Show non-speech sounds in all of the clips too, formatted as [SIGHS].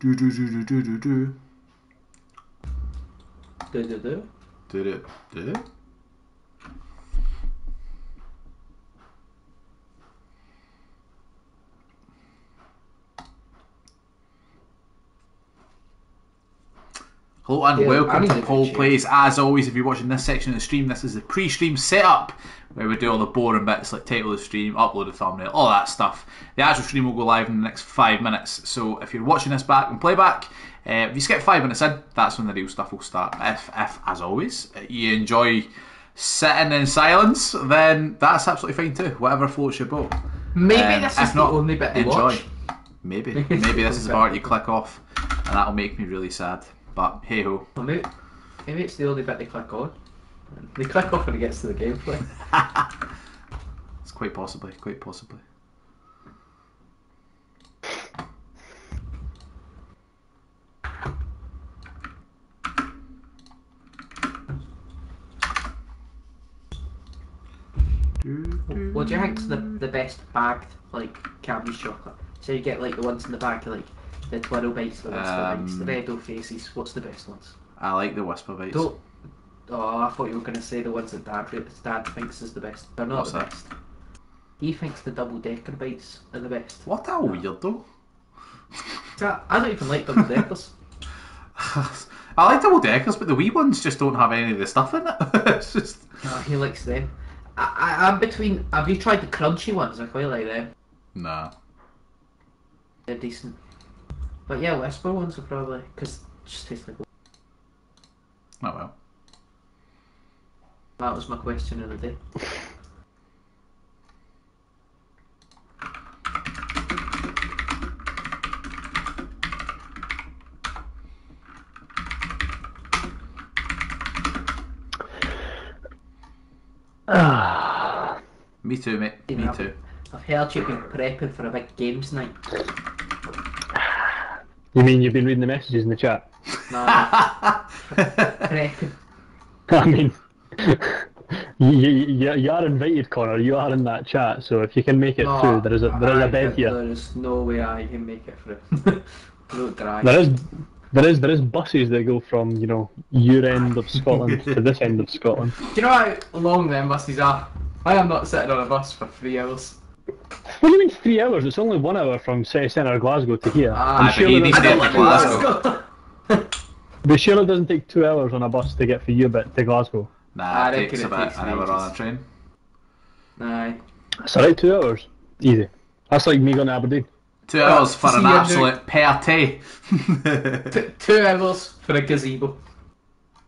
Do do do do do do do. Do do do. Do do do. Hello and Yeah, welcome to good Plays. As always, if you're watching this section of the stream, this is the pre-stream setup where we do all the boring bits like title of the stream, upload the thumbnail, all that stuff. The actual stream will go live in the next five minutes. So if you're watching this back and playback, uh, if you skip five minutes in, that's when the real stuff will start. If, if as always, you enjoy sitting in silence, then that's absolutely fine too. Whatever floats your boat. Maybe Um, this is not, the only bit they enjoy. watch. Maybe, Maybe [LAUGHS] maybe this is the part you click off, and that'll make me really sad. But hey ho. Well, maybe, maybe it's the only bit they click on. They click off when it gets to the gameplay. [LAUGHS] It's quite possibly, quite possibly. What do you think's the the best bagged like Cadbury's chocolate? So you get like the ones in the bag, like the Twiddle bites, the Wispa bites, the Um, Red O faces. What's the best ones? I like the Wispa bites. Don't. Oh, I thought you were going to say the ones that Dad Dad thinks is the best. They're not What's the that? best. He thinks the double decker bites are the best. What a weirdo. [LAUGHS] I don't even like double deckers. [LAUGHS] I like double deckers, but the wee ones just don't have any of the stuff in it. [LAUGHS] it's just no, he likes them. I, I, I'm between. Have you tried the crunchy ones? I quite like them. nah. They're decent. But yeah, Wispa ones are probably because just tastes like. Oh well. That was my question of the day. Ah, [SIGHS] Me too, mate. Me too. I've heard you've been prepping for a big games night. You mean you've been reading the messages in the chat? No. [LAUGHS] I mean, you, you, you are invited, Connor. You are in that chat, so if you can make it No, through, there is a there is a bed here. There is no way I can make it through. [LAUGHS] Don't try. There is there is there is buses that go from you know your end of Scotland [LAUGHS] to this end of Scotland. Do you know how long them buses are? I am not sitting on a bus for three hours. What do you mean three hours? It's only one hour from city centre Glasgow to here. Ah, And but surely he it needs doesn't to take get two to hours- Glasgow. But surely it doesn't take two hours on a bus to get from you bit to Glasgow. Nah, I it reckon takes it about takes an hour ages. on a train. Aye. That's alright, two hours. Easy. That's like me going to Aberdeen. Two hours for see an you absolute party. [LAUGHS] Two hours for a gazebo.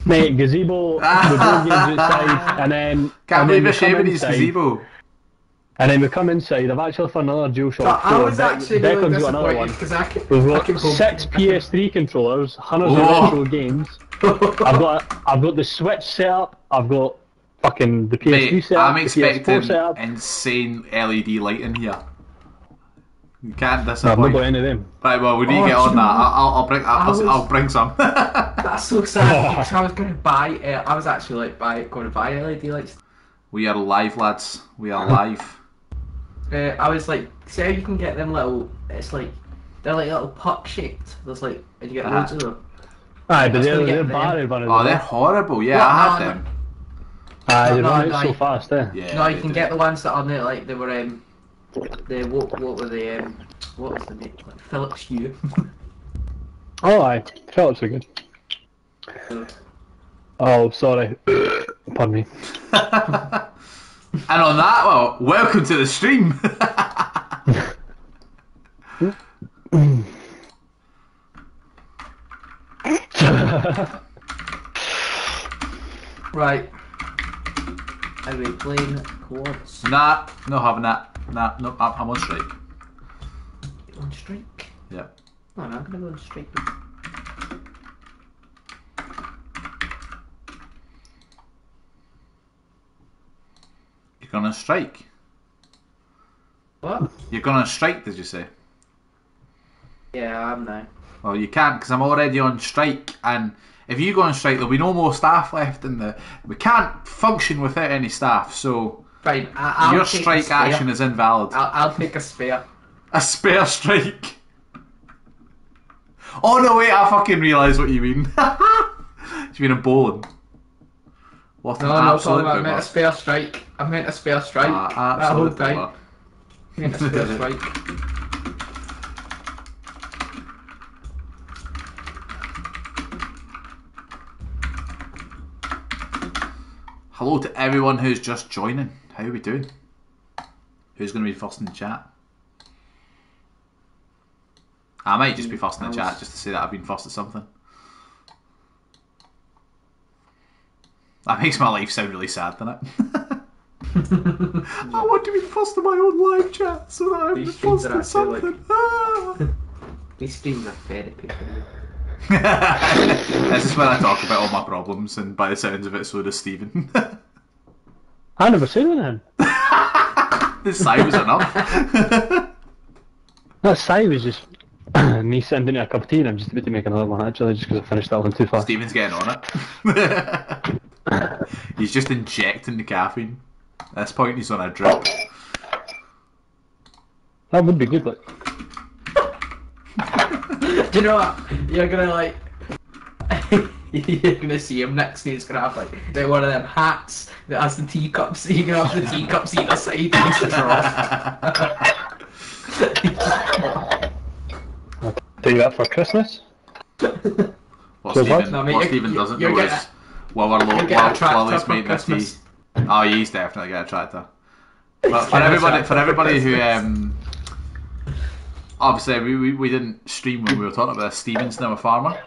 Mate, gazebo, [LAUGHS] the board games outside, and then Can't and believe then you're we come shaving his gazebo. And then we come inside. I've actually found another DualShock But I 4. was Be- actually really Declan's got another disappointed one. because I can, We've got can go- six PS3 controllers, hundreds Whoa. of retro games. I've got I've got the Switch set up. I've got fucking the PS3 Mate, set up. I'm expecting set up. insane LED lighting here. You can't No, I've not got any of them. Right, well, we need oh, to get on that. I'll, I'll bring. I'll, I was- I'll bring some. [LAUGHS] That's so sad [LAUGHS] because I was going to buy. Uh, I was actually like buy going to buy LED lights. we are live, lads. We are live. Uh, I was like, see how you can get them little. It's like they're like little puck shaped. There's like, and you get loads of them. Aye, but That's they're, gonna get they're them. battery runners. Oh, they're horrible. Yeah, Well, I had them. Aye, they No, run out so fast, eh? Yeah. no, you can do. get the ones that are there, like they were um, they what what were they um, what was the name? Like Philips Hue. [LAUGHS] Oh, aye. Phillips are good. Oh, sorry. [COUGHS] Pardon me. [LAUGHS] [LAUGHS] And on that, well, welcome to the stream. [LAUGHS] right. Are we playing quads nah, no having that. Nah, no, I'm, I'm on strike. on strike? Yeah. Oh, no, I'm gonna go on strike. You're gonna strike. What? You're gonna strike, did you say? Yeah, I'm now. Well, you can't because I'm already on strike, and if you go on strike, there'll be no more staff left in the. We can't function without any staff, so Fine. I, I'll your strike action is invalid. I'll, I'll take a spare. [LAUGHS] A spare strike. Oh no, wait! I fucking realise what you mean. [LAUGHS] you mean a bowling? What an No, no, I'm absolute talking about I meant a spare strike. I meant a spare strike. Ah, that whole absolute time. I meant a spare [LAUGHS] strike. Hello to everyone who's just joining. How are we doing? Who's going to be first in the chat? I might just be first in the chat just to say that I've been first at something. That makes my life sound really sad, doesn't it? [LAUGHS] [LAUGHS] I want to be first in my own live chat so that I'm These the streams first are at actually something. Ah. [LAUGHS] These streams are therapy for me. this is when I talk about all my problems, and by the sounds of it, so does Stephen. I never said anything. this sigh was enough. That sigh was just [COUGHS] me sending you a cup of tea and I'm just about to make another one actually just because I finished that one too fast. Stephen's getting on it. [LAUGHS] he's just injecting the caffeine. At this point, he's on a drip. That would be good, like. [LAUGHS] Do you know what? You're gonna like. [LAUGHS] You're gonna see him next, and he's gonna have like like one of them hats that has the teacups. You're gonna have the teacups either side and straw. Do that for Christmas? What So Stephen, what? No, mate, what Stephen doesn't you're know getting is while we're low, while, while he's for making this tea. Oh, he's definitely getting a tractor. But for getting a everybody, for for everybody who um, obviously we, we, we didn't stream when we were talking about this. Stephen's now a farmer.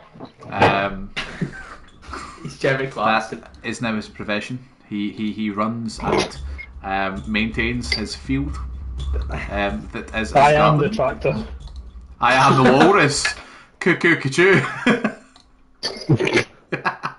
Um, [LAUGHS] He's Jerry Clarkson. that is now his profession. He he, he runs and um, maintains his field. Um, that is, I is am the tractor. I am the walrus. [LAUGHS] Cuckoo, cuckoo. [LAUGHS]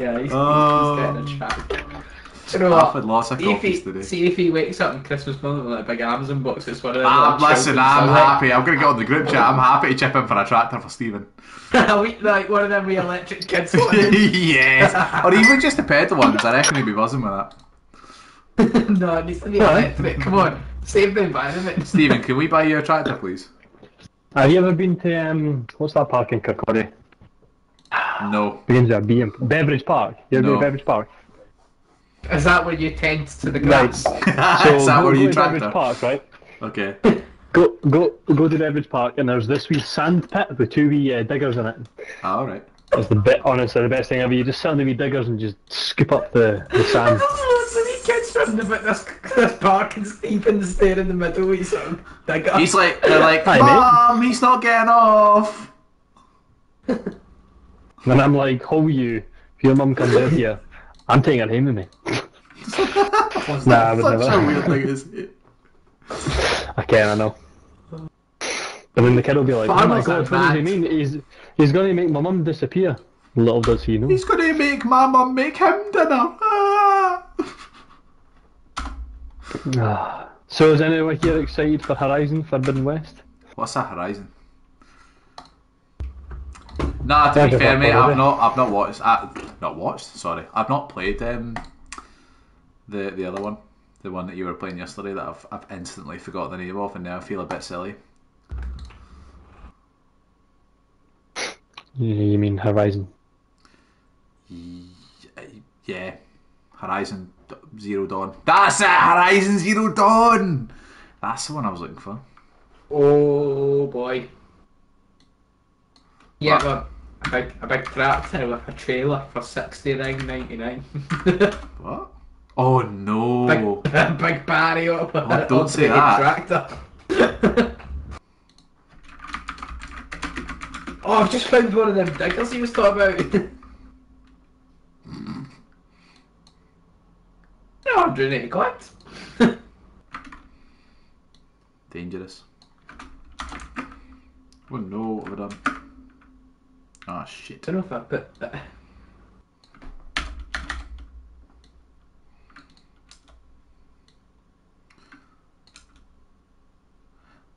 Yeah, he's, Oh. he's getting a tractor. Do you know I've what? had lots of if, he, today. see if he wakes up on Christmas morning with like a big Amazon box. It's one of them. Ah, listen, I'm select- happy. I'm going to get on the group chat. I'm happy to chip in for a tractor for Stephen. [LAUGHS] Like one of them we electric kids. [LAUGHS] yes. Or even just the pedal ones. I reckon he'd be buzzing with that. [LAUGHS] no, it needs to be electric. Come on, save the environment. Stephen, can we buy you a tractor, please? Have you ever been to, um, what's that park in Kirkcaldy? No. Begins with a B in Beveridge Park. You ever been No. to Beveridge Park? Is that where you tend to the Right. grass? [LAUGHS] So Is that where go you to Beveridge? Park, right? Okay. Go, go, go to Beveridge Park and there's this wee sand pit with two wee uh, diggers in it. All right. It's the bit, honestly, the best thing ever. You just sit on the wee diggers and just scoop up the, the sand. [LAUGHS] There's loads of wee kids running about this, this park and Stephen's there in the middle with some. He's like, they're like, Hi, mate. Mom, he's not getting off. [LAUGHS] And I'm like, how you? If your mum comes out here, I'm taking her home with me. Nah, I would Such never. a weird thing to say. I can, I know. But then the kid will be like, oh my god, what does he mean? He's, he's going to make my mum disappear. Little does he know. He's to make my mum make him dinner. Ah. Ah. so is anyone here excited for Horizon Forbidden West? What's that Horizon? Nah, to be fair, luck, mate. I've not, I've not watched, uh, not watched. Sorry, I've not played um, the the other one, the one that you were playing yesterday. That I've, I've instantly forgot the name of, and now I feel a bit silly. You, you mean Horizon? Yeah, Horizon Zero Dawn. That's it, Horizon Zero Dawn. That's the one I was looking for. Oh boy. Yeah, What? well, a big, a big tractor with a trailer for sixty nine ninety nine. [LAUGHS] What? Oh no! Big, a [LAUGHS] big Barry up a Oh, [LAUGHS] don't say that. tractor. oh, I've just found one of them diggers he was talking about. no, I'm doing it quid. Dangerous. Oh no! What have I done? Ah shit. don't know if I put that.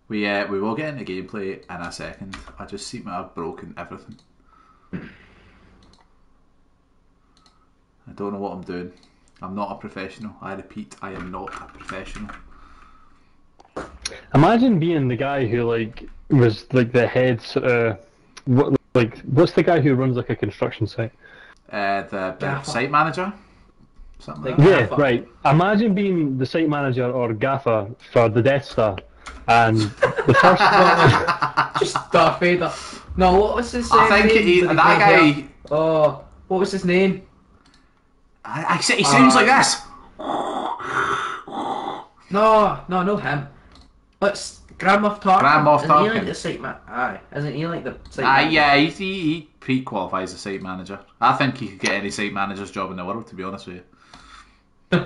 We uh, we will get into gameplay in a second. I just seem to have broken everything. I don't know what I'm doing. I'm not a professional. I repeat, I am not a professional. Imagine being the guy who like was like the head sort of what like what's the guy who runs like a construction site? Uh, the, the Gaffer. site manager. Something like Like- that. Yeah, Gaffer. right. Imagine being the site manager or gaffer for the Death Star, and the first [LAUGHS] one. Just Darth Vader. No, what was his I uh, think name? he, that grey guy. hair? Oh, what was his name? I, I, say- he sounds Uh, like this. No, no, no him. Let's Grand Moff Tarkin. Grand Moff Isn't he like the site man? Aye, isn't he like the site Ah, manager? yeah, he, he, he pre-qualifies as site manager. I think he could get any site manager's job in the world, to be honest with you. [LAUGHS]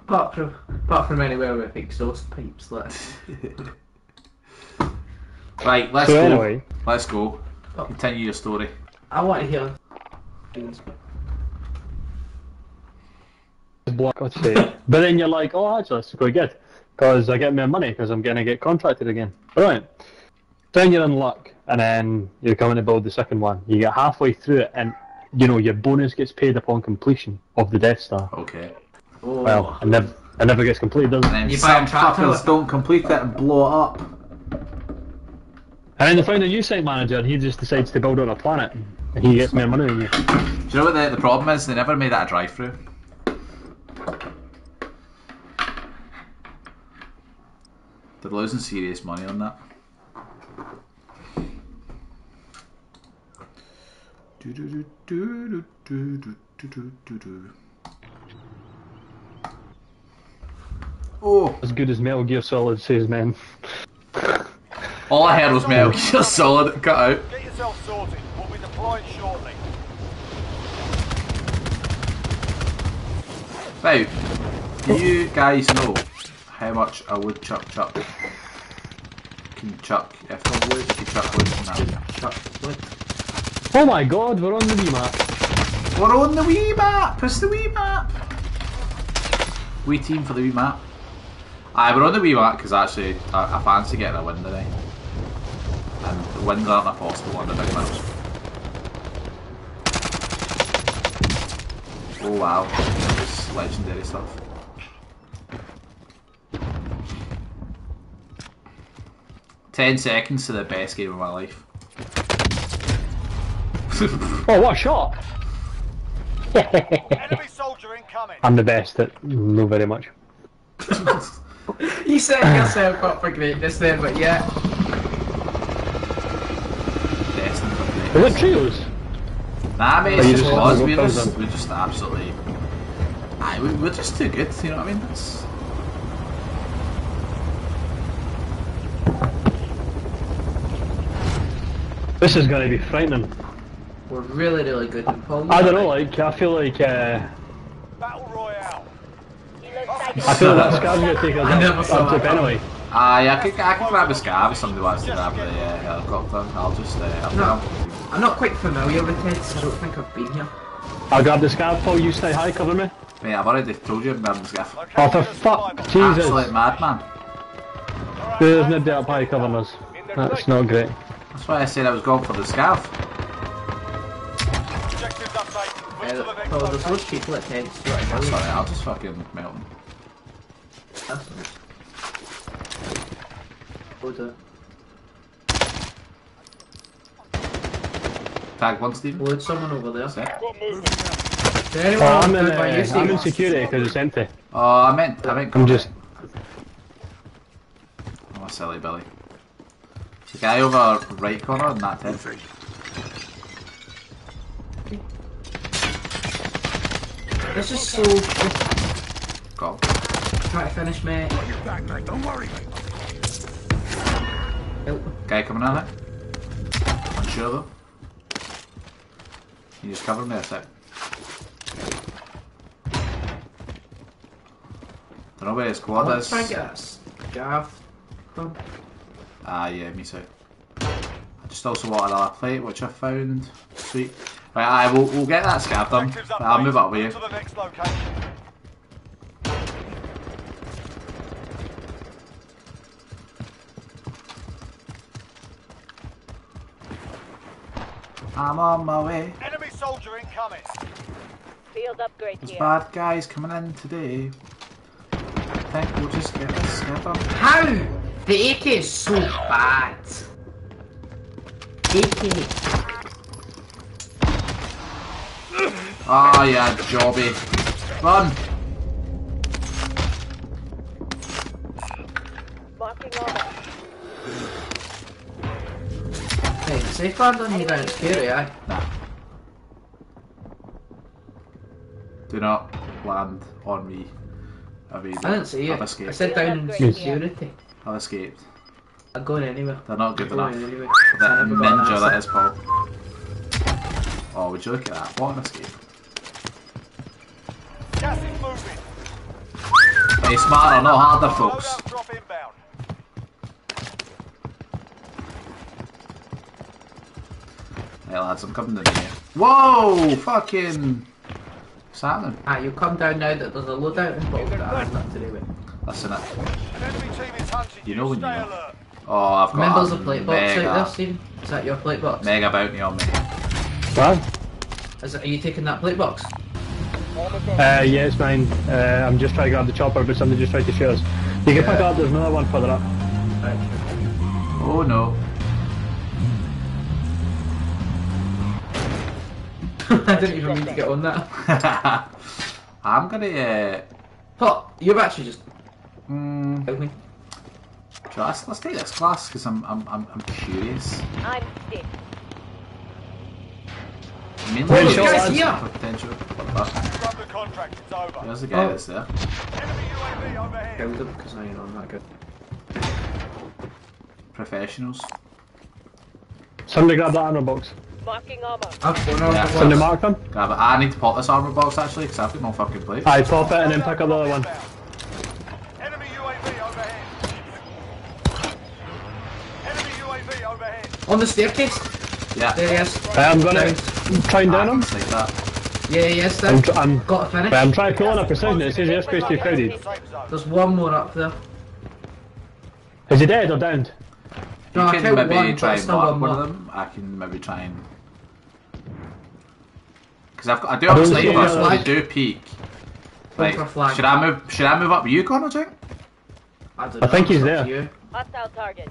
Apart from, apart from anywhere with exhaust pipes, like. [LAUGHS] Right, let's So go. anyway, Let's go. Oh. Continue your story. I want to hear. things. block God's sake. But then you're like, oh, actually, that's quite good because I get more money because I'm going to get contracted again. Right. Then you're in luck, and then you're coming to build the second one. You get halfway through it, and you know your bonus gets paid upon completion of the Death Star. Okay. Oh. Well, it never, it never gets completed, does it? And then You buy some a tractor fuckers with- don't complete it and blow it up. And then they find a new site manager, and he just decides to build on a planet, and he gets more money than you. Do you know what the, the problem is? They never made that a drive-through. They're losing serious money on that. Oh, As good as Metal Gear Solid says, man. all I heard was Metal [LAUGHS] Gear Solid cut out. Get yourself sorted. We'll be deploying shortly. Now, do you guys know how much a woodchuck chuck can chuck if a wood can chuck wood now? Chuck wood. Oh my god, we're on the wee map. We're on the wee map! It's the wee map! wee team for the wee map. Aye, we're on the wee map because actually I, I fancy getting a win today. And the wins aren't a possible on the big maps. Oh wow, this legendary stuff. Ten seconds to the best game of my life. [LAUGHS] Oh, what a shot! Enemy [LAUGHS] soldier incoming. I'm the best at no very much. You set yourself up for greatness then, but yeah. Destined for greatness. Is it trios? Nah, mate, Or it's just just us. We're go just, we're just absolutely. Aye, we- we're just too good. You know what I mean? It's, This is going to be frightening. We're really, really good in Paul. I don't know, like, I feel like, uh, Battle Royale. I feel like that Scar's going to take us I never up, saw up to that. anyway. aye, I could, I could grab a scar if somebody wants to grab the uh, helicopter. I'll just. Uh, I'll, No. I'll- I'm not quite familiar with it, so I don't think I've been here. I'll grab the Scar, Paul, you stay high, cover me. mate, I've already told you I'm grabbing the scar. Oh, for Location fuck, is Jesus. Absolute madman. There's no doubt up high covering us. That's not great. That's why I said I was going for the scarf. Objectives updated. Move to the Uh, next well, there's loads of people at tents. That's alright, I'll just fucking melt them. Loads of, Tag one, Stephen. loads someone over there. Set. Got movement. Is there anyone Oh, I'm in, good by you, uh, I'm in security because it's empty. Oh, I meant. I meant. I'm just. I'm a silly Billy. The guy over right corner in that tent. This is so. Got him. Try to finish, mate. Don't worry, mate. Help. Guy coming eh? in there. Unsure though. Can you just cover me a sec? Don't know where his squad is. try and. Gav. Come. Ah, yeah, me too. I just also want another plate, which I found. Sweet. Right, I will we'll get that scab done. Objectives I'll move up updated. with you. to the next location. I'm on my way. Enemy soldier incoming. Field upgrade There's here. bad guys coming in today. I think we'll just get this scab done. How? The AK is so bad. AK. Ah, yeah, jobby. Run! Marking order. Hey, safeguard on you down scary, aye? Do not land on me. I mean, I didn't see you. I've I escaped. said down Yes. security. I've escaped. I'm going anywhere. They're not good Going enough. anywhere. That I never got an ninja that answer. is Paul. Oh, would you look at that? What an escape. Gas is moving. Play smarter, not harder, folks. Loadout drop inbound. Hey lads, I'm coming in here. Whoa! Fucking. What's happening? Ah, you come down now that there's a loadout involved that has nothing to do with. Listen it. An enemy team is hunting You you. know when you know. Oh, I've got Remember a there's plate box mega, out there, Stephen? Is that your plate box? mega bounty on me. What? Is it, are you taking that plate box? Uh, yeah, it's mine. Uh, I'm just trying to grab the chopper, but somebody just tried to shoot us. You can pick up, there's another one further up. Oh no. [LAUGHS] I didn't even mean to get on that. [LAUGHS] I'm gonna. Uh, Oh, you've actually just mm, killed me. Sure, let's, let's take this class because I'm, I'm I'm I'm curious. I'm dead. Mainly Wait, because show of us. the Yeah. Potential. What Grab the contract. It's over. There's the guy Oh. that's there. Enemy UAV overhead. Killed him because I, you know, I'm not good. Professionals. Somebody grab that armor box. Marking armor. I've gone on Yeah. Somebody mark them. Grab it. Ah, I need to pop this armor box actually because I've got no fucking plate. I pop it and then pick up the other one. Enemy UAV overhead. Enemy UAV overhead. On the staircase. Yeah. There he is. I'm gonna Down. try and down him. Ah, like that. Yeah, he is I'm, there. tr- I'm, Got to finish. I'm trying to pull on a precision. It says airspace too crowded. Safe zone. There's one more up there. Is he dead or downed? No, you I can killed maybe one, but try and still mark one one of them. I can maybe try and. Because I've got, I do have a don't see sniper, so they do peek. Go Right. for flag. Should I move? Should I move up you, Connor? Do you think? I, don't I know, think he's it's up there. to you. Hostile target.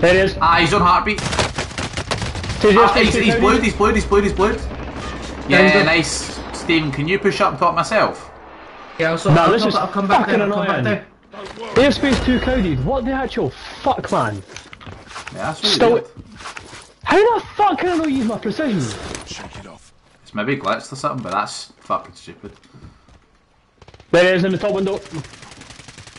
There he is. Ah, he's on heartbeat. Says Ah, airspace he's, too he's crowded. blued. He's blued. He's blued. He's blued. Yeah, the- nice. Stephen, can you push up and top myself? Yeah, so No, I'll, this is I'll come back fucking down. I'll come back annoying. down. Airspace too crowded. What the actual fuck, man? Yeah, that's really Still- weird. How the fuck can I not use my precision? Shake it off. It's maybe glitched or something, but that's fucking stupid. There he is in the top window.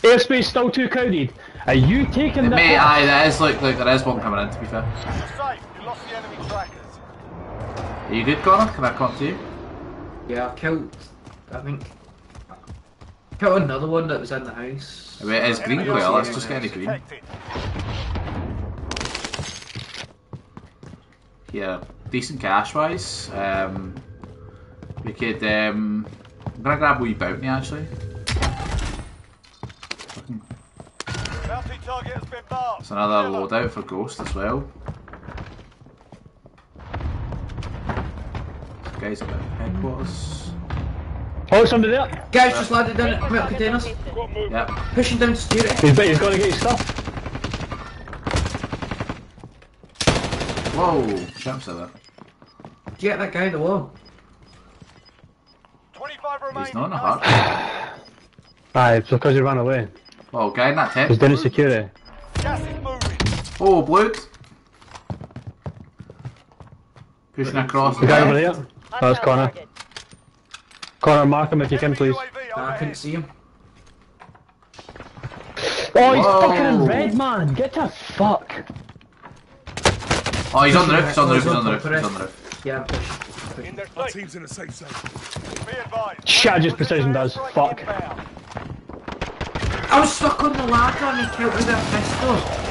Airspace still too crowded. Are you taking the Mate, piss? aye, that is look like there is one coming in. To be fair, You're safe. You lost the enemy trackers. are you good, Connor? Can I come to you? Yeah, I killed. I think. Killed another one that was in the house. I mean, it is green Enemy well. Let's just get any green. Yeah, decent cash wise. Um, we could. Um, I'm gonna grab a wee bounty actually. Bounty target has been marked. There's another loadout for Ghost as well. Guys at headquarters. Oh, somebody there. Guys just landed down at come out containers. Yep. Pushing down to security. He's, he's going to get his stuff. Whoa, jumps at that. Get that guy the wall. 25 remaining. He's not in a Nice. hut. Aye, it's because he ran away. Oh, guy in that tent. He's down in security. Gas is moving. Oh, blued. Pushing across. The guy over there. there. That's Connor. target. Connor, mark him if you can, please. UAV I couldn't see him. Oh, he's Whoa. fucking in red, man. Get the fuck. Oh, he's on the roof. He's on the roof. He's on the roof. He's on the roof. Yeah, I'm pushing. In their Our team's in a safe zone. Be advised. Shit, I just precision does. Fuck. I was stuck on the ladder and he killed me with that pistol.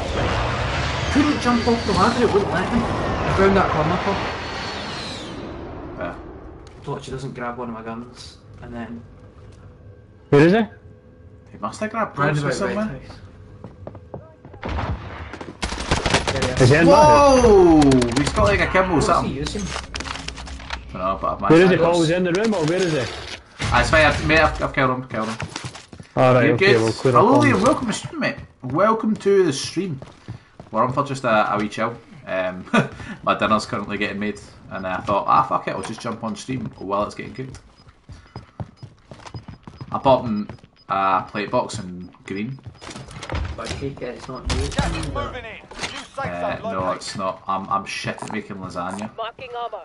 Couldn't jump off the ladder, it wouldn't let me. I found that corner pop. Yeah. Thought she doesn't grab one of my guns. And then Where is he? He must have grabbed round Bruce or about right somewhere. house. There he Is is. he in? Whoa! He's got like a Kimbo What's he something. using? I but Where is he, managed. Paul? Was he in the room or where is he? Ah, it's fine. I've, mate, I've, I've killed him. Killed him. Alright, okay, good. we'll clear up Hello there. Welcome to the stream, mate. Welcome to the stream. We're on for just a, a wee chill. Um, [LAUGHS] my dinner's currently getting made, and I thought, ah, fuck it, I'll just jump on stream while it's getting cooked. I bought in a plate box in green. But I it it's not you. Gas is moving in. New Uh, no, it's not. I'm, I'm shit at making lasagna. Marking armor.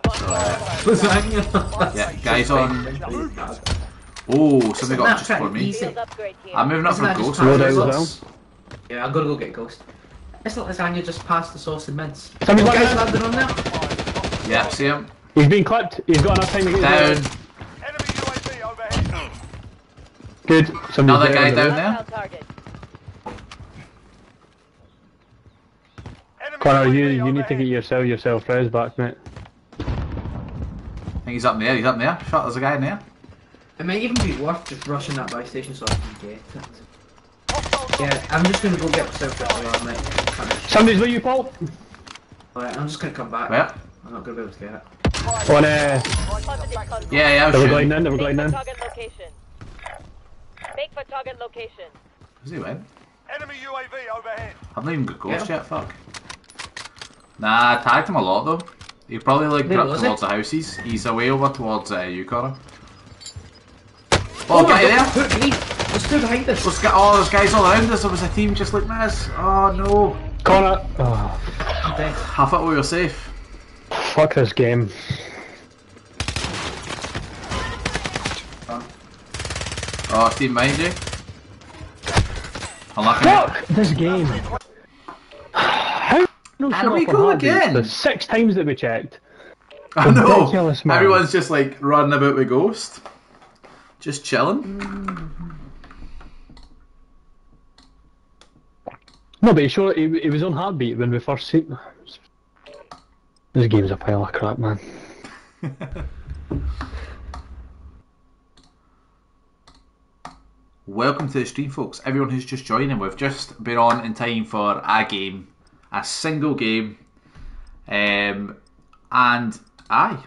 Lasagna. Yeah, guys on. Oh, something got That's just for me. easy. Shield upgrade here. I'm moving up Isn't for that just ghost. Load out pasta as sauce? Yeah, I'm gonna go get ghost. Isn't lasagna just pasta sauce and mince? Somebody's Guys landed. landed on there. Yeah, see him He's been clipped. He's got enough time to get down. down. Enemy UAV overhead. Good. Somebody's Another guy down there? there. Hostile target. Enemy Connor, you you need to get yourself yourself res back, mate. I think he's up there. He's up there. Shot. There's a guy in there. It might even be worth just rushing that buy station so I can get it. Hostile Yeah, I'm just gonna go get myself a alarm, mate. Finish. Somebody's with you, Paul. Alright, I'm just gonna come back. Yeah. I'm not gonna be able to get it. On uh, Yeah, yeah. I was they were shooting. gliding in. They were Make gliding for in. target location. Make for target location. Where's he went? Enemy UAV overhead. I've not even got ghost Yeah. yet. Fuck. Nah, I tagged him a lot though. He probably like Where got towards he? the houses. He's away over towards uh, you, Connor. Oh, guy there. Put me! There's two behind us! There's, gu- oh, there's guys all around us. There was a team just like this. Oh no. Connor. Oh, I'm dead. I thought we were safe. fuck this game. Oh, team behind you. Unlucky. Fuck this game. How? No, And we up go again. The six times that we checked. I know. Ridiculous, man. Everyone's just like running about with Ghost. Just chilling. Mm. No, but he sure he, he was on heartbeat when we first seen. This game's a pile of crap, man. [LAUGHS] Welcome to the stream, folks. Everyone who's just joining, we've just been on in time for a game, a single game, um, and aye,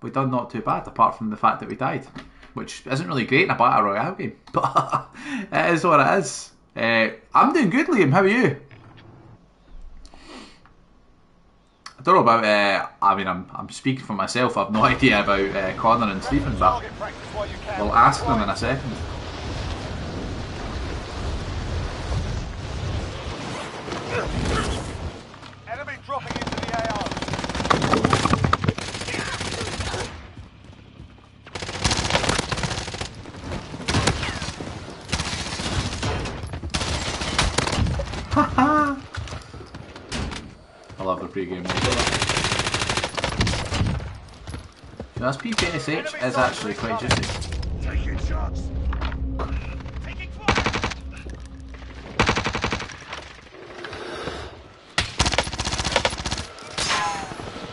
we done not too bad, apart from the fact that we died, which isn't really great in a battle royale game, [LAUGHS] but it is what it is. Uh, I'm doing good, Liam. How are you? I don't know about. Uh, I mean, I'm I'm speaking for myself. I've no [LAUGHS] idea about uh, Connor and Stephen, but we'll ask them in a second. Enemy dropping into the AO. I love the pre-game. You know, this PPSH is actually quite juicy. Taking shots. Taking.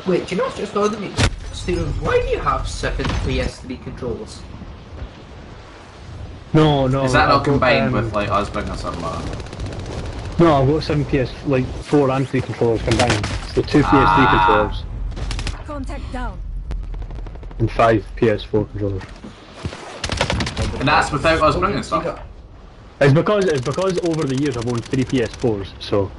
Wait, do you know what's just bothered me? Steven, why do you have seven PS3 controllers? No, no. Is that not I've got, combined um, with like us bringing something like that? No, I've got seven PS, like four and three controllers combined. So two PS3 Ah. controllers Contact down. and five PS4 controllers. And that's without us bringing you stuff. It's because it's because over the years I've owned three PS4s, so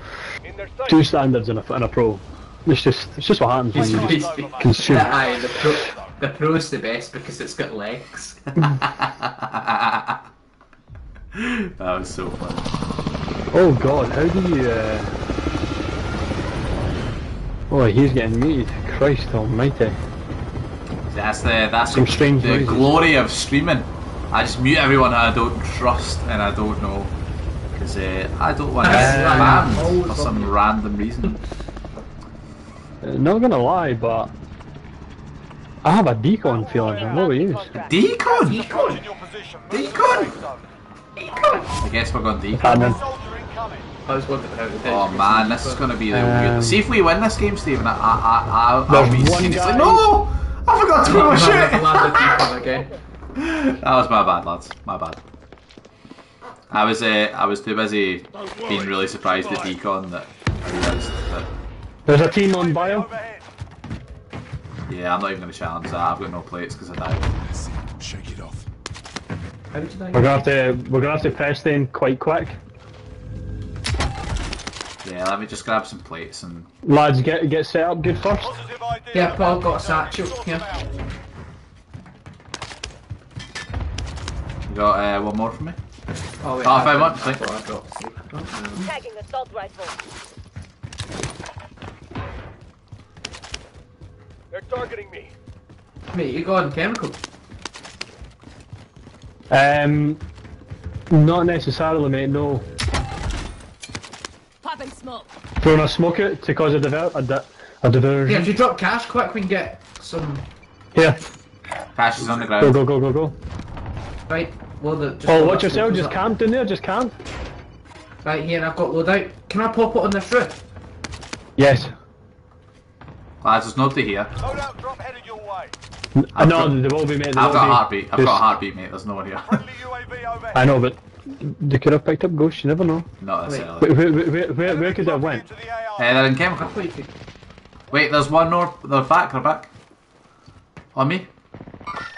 two standards and a, and a pro. It's just it's just what happens when you just It's- consume. [LAUGHS] Aye, the pro, the pro's the best because it's got legs. [LAUGHS] that was so funny. Oh god, how do you? Uh... Oh, he's getting muted. Christ Almighty! That's the that's Some the, strange the noises. glory of streaming. I just mute everyone I don't trust and I don't know because uh, I don't want to That's get right. banned for some mute. random reason. Uh, not gonna lie, but I have a decon feeling. I'm not you. Decon. Approaching your position. Move to the Decon. I guess we're going decon. And then Soldier incoming. I was wondering how the Oh man, this is going to be the Um, weird. See if we win this game, Stephen. I, I, I, I'll, I'll be one seriously. guy- No, I forgot to put my shit. Landed people again. [LAUGHS] That was my bad, lads. My bad. I was uh, I was too busy being really surprised at decon that I realised that. there's a team on bio. Yeah, I'm not even going to challenge that. I've got no plates because I died. Shake it off. How did you die? We're gonna have to we're gonna have to press then quite quick. Yeah, let me just grab some plates and. Lads, get get set up good first. Yeah, Paul got a satchel. Yeah. You got uh, one more for me? Oh, wait, Oh, I I found one, I thank- thought I dropped. Oh, no. Tagging assault rifle. They're targeting me. Mate, you got on chemical. Um, not necessarily, mate. No. Popping smoke. If you wanna smoke it to cause a diver a, di- a diversion. Yeah, if you drop cash quick, we can get some. Here, Cash is on the ground. go go go go. Go. Right, load it. Just Oh, watch yourself. Just up. camp in there. Just camp. Right here, I've got loadout. Can I pop it on this roof? Yes. Lads, there's nobody here. Loadout drop headed your way. I know there will be, mate. there I've will got a heartbeat. I've Just- got a heartbeat, mate. There's no one here. Friendly UAV overhead. I know, but they could have picked up ghosts. You never know. Not Wait. necessarily. Where, where, where, where, where could they have went? Into. Uh, they're in chemical. I thought you could. Wait, there's one more. They're back. They're back. On me.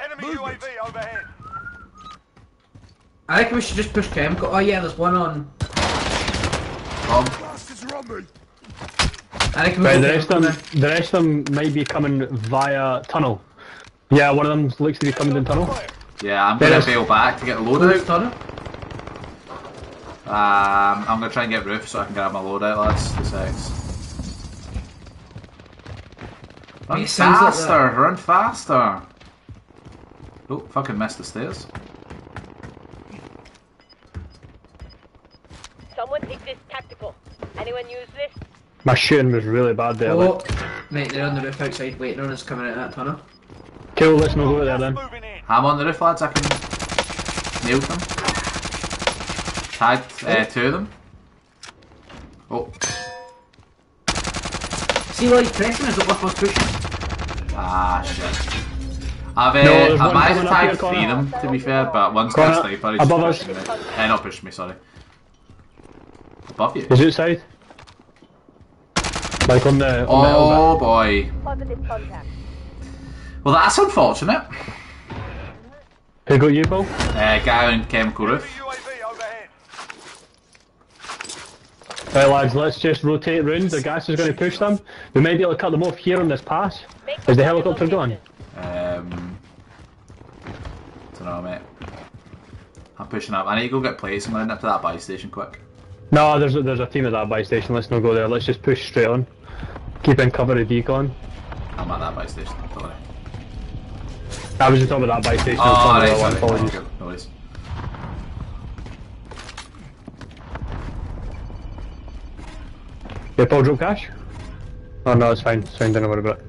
Enemy UAV overhead. I think we should just push chemical. Oh yeah, there's one on. Bomb. I reckon we Right, the rest of them, the rest of them might be coming via tunnel. Yeah, one of them looks to be coming in tunnel. Yeah, I'm There gonna is- bail back to get the now. Close loadout. tunnel. Um, I'm gonna try and get roof so I can grab my loadout, lads. Two seconds. Run It sounds like faster! run faster! Oh, fucking missed the stairs. Someone take this tactical. Anyone use this? My shooting was really bad there. Oh, Like, mate, they're on the roof outside waiting on us coming out of that tunnel. cool, let's not go there then. I'm on the roof, lads. I can nail them. Tagged uh, two of them. Oh, See why he's pressing is it worth us pushing? ah, shit. I've, uh, No, I one managed to coming up tag three of them, to be fair, but one's Connor, got a sniper. he's above just us. me. Uh, not pushing me, sorry. Above you. Is it outside? Like on the on the Oh boy. Well, that's unfortunate. Who got you, Paul? Uh, guy on chemical roof. UAV overhead. Right, lads, let's just rotate round. The gas is going to push them. We might be able to cut them off here on this pass. Is the helicopter gone? Um, don't know, mate. I'm pushing up. I need to go get plates. I'm going up to that buy station quick. No, there's a, there's a team at that buy station. Let's not go there. Let's just push straight on. Keep in cover of decon. I'm at that buy station. Don't. I was just talking about that buy station. Oh, I was talking right, sorry. apologies. No worries. Yeah, Paul drop cash? Oh no, it's fine. It's fine. Don't worry about it.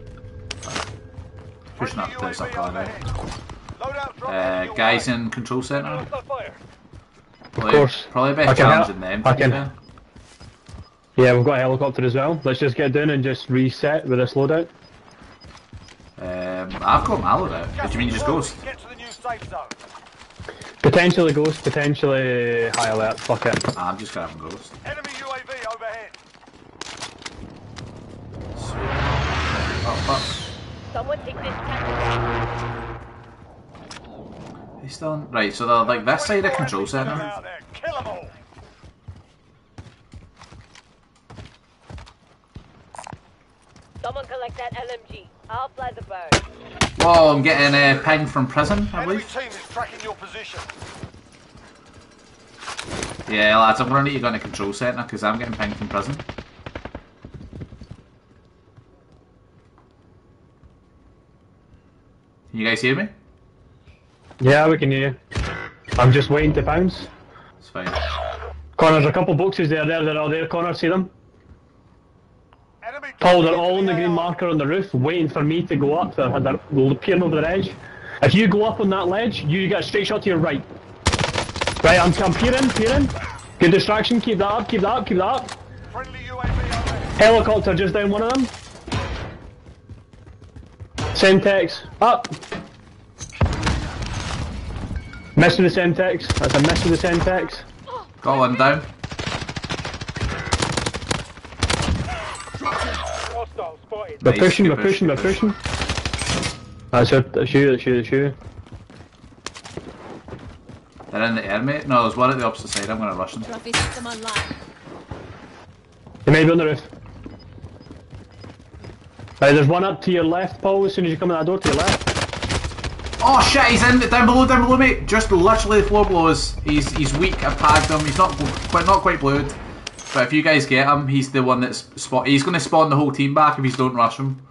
Pushing up to the UAV supply now. overhead. Loadout drop Uh, guys in control center. Hostile fire. Of course. Probably I best can help. challenging them. I can. fair. Yeah, we've got a helicopter as well. Let's just get down and just reset with this loadout. Um, I've got my loadout. What do you mean you just ghost? To the new safe zone. Potentially ghost, potentially high alert. Fuck it. I'm just grabbing ghost. Enemy UAV overhead. Oh fuck. Someone take this tactical. He's still on. Right, so they're like this side of control center. out there. All. Someone collect that LMG. I'll fly the bird. Whoa, I'm getting a uh, ping from prison, I Enemy believe. team is tracking your position. Yeah, lads, I'm gonna need to go into control center because I'm getting pinged from prison. Can you guys hear me? Yeah, we can hear you. I'm just waiting to bounce. It's fine. Connor, there's a couple boxes there. There, they're all there. Connor, see them? Enemy Paul, they're all on the green marker on the roof, waiting for me to go up. They're, they're peering over the edge. If you go up on that ledge, you get a straight shot to your right. Right, I'm, I'm peering, peering. Good distraction. Keep that up. Keep that up. Keep that up. Friendly UAV overhead. Helicopter just down one of them. Semtex up. Miss with the Semtex. That's a miss with the Semtex. Got one down. Hostile spotted. We're Nice, pushing, good we're push, pushing, we're good push. pushing. That's it, that's you, that's you, that's you. They're in the air, mate. No, there's one at the opposite side. I'm gonna rush them. Trophy system online. He may be on the roof. Right, there's one up to your left, Paul, as soon as you come in that door to your left. Oh shit, he's in the down below, down below mate. Just literally the floor below us. He's he's weak. I've tagged him. He's not quite not quite blued. But if you guys get him, he's the one that's spot. He's going to spawn the whole team back if you don't rush him.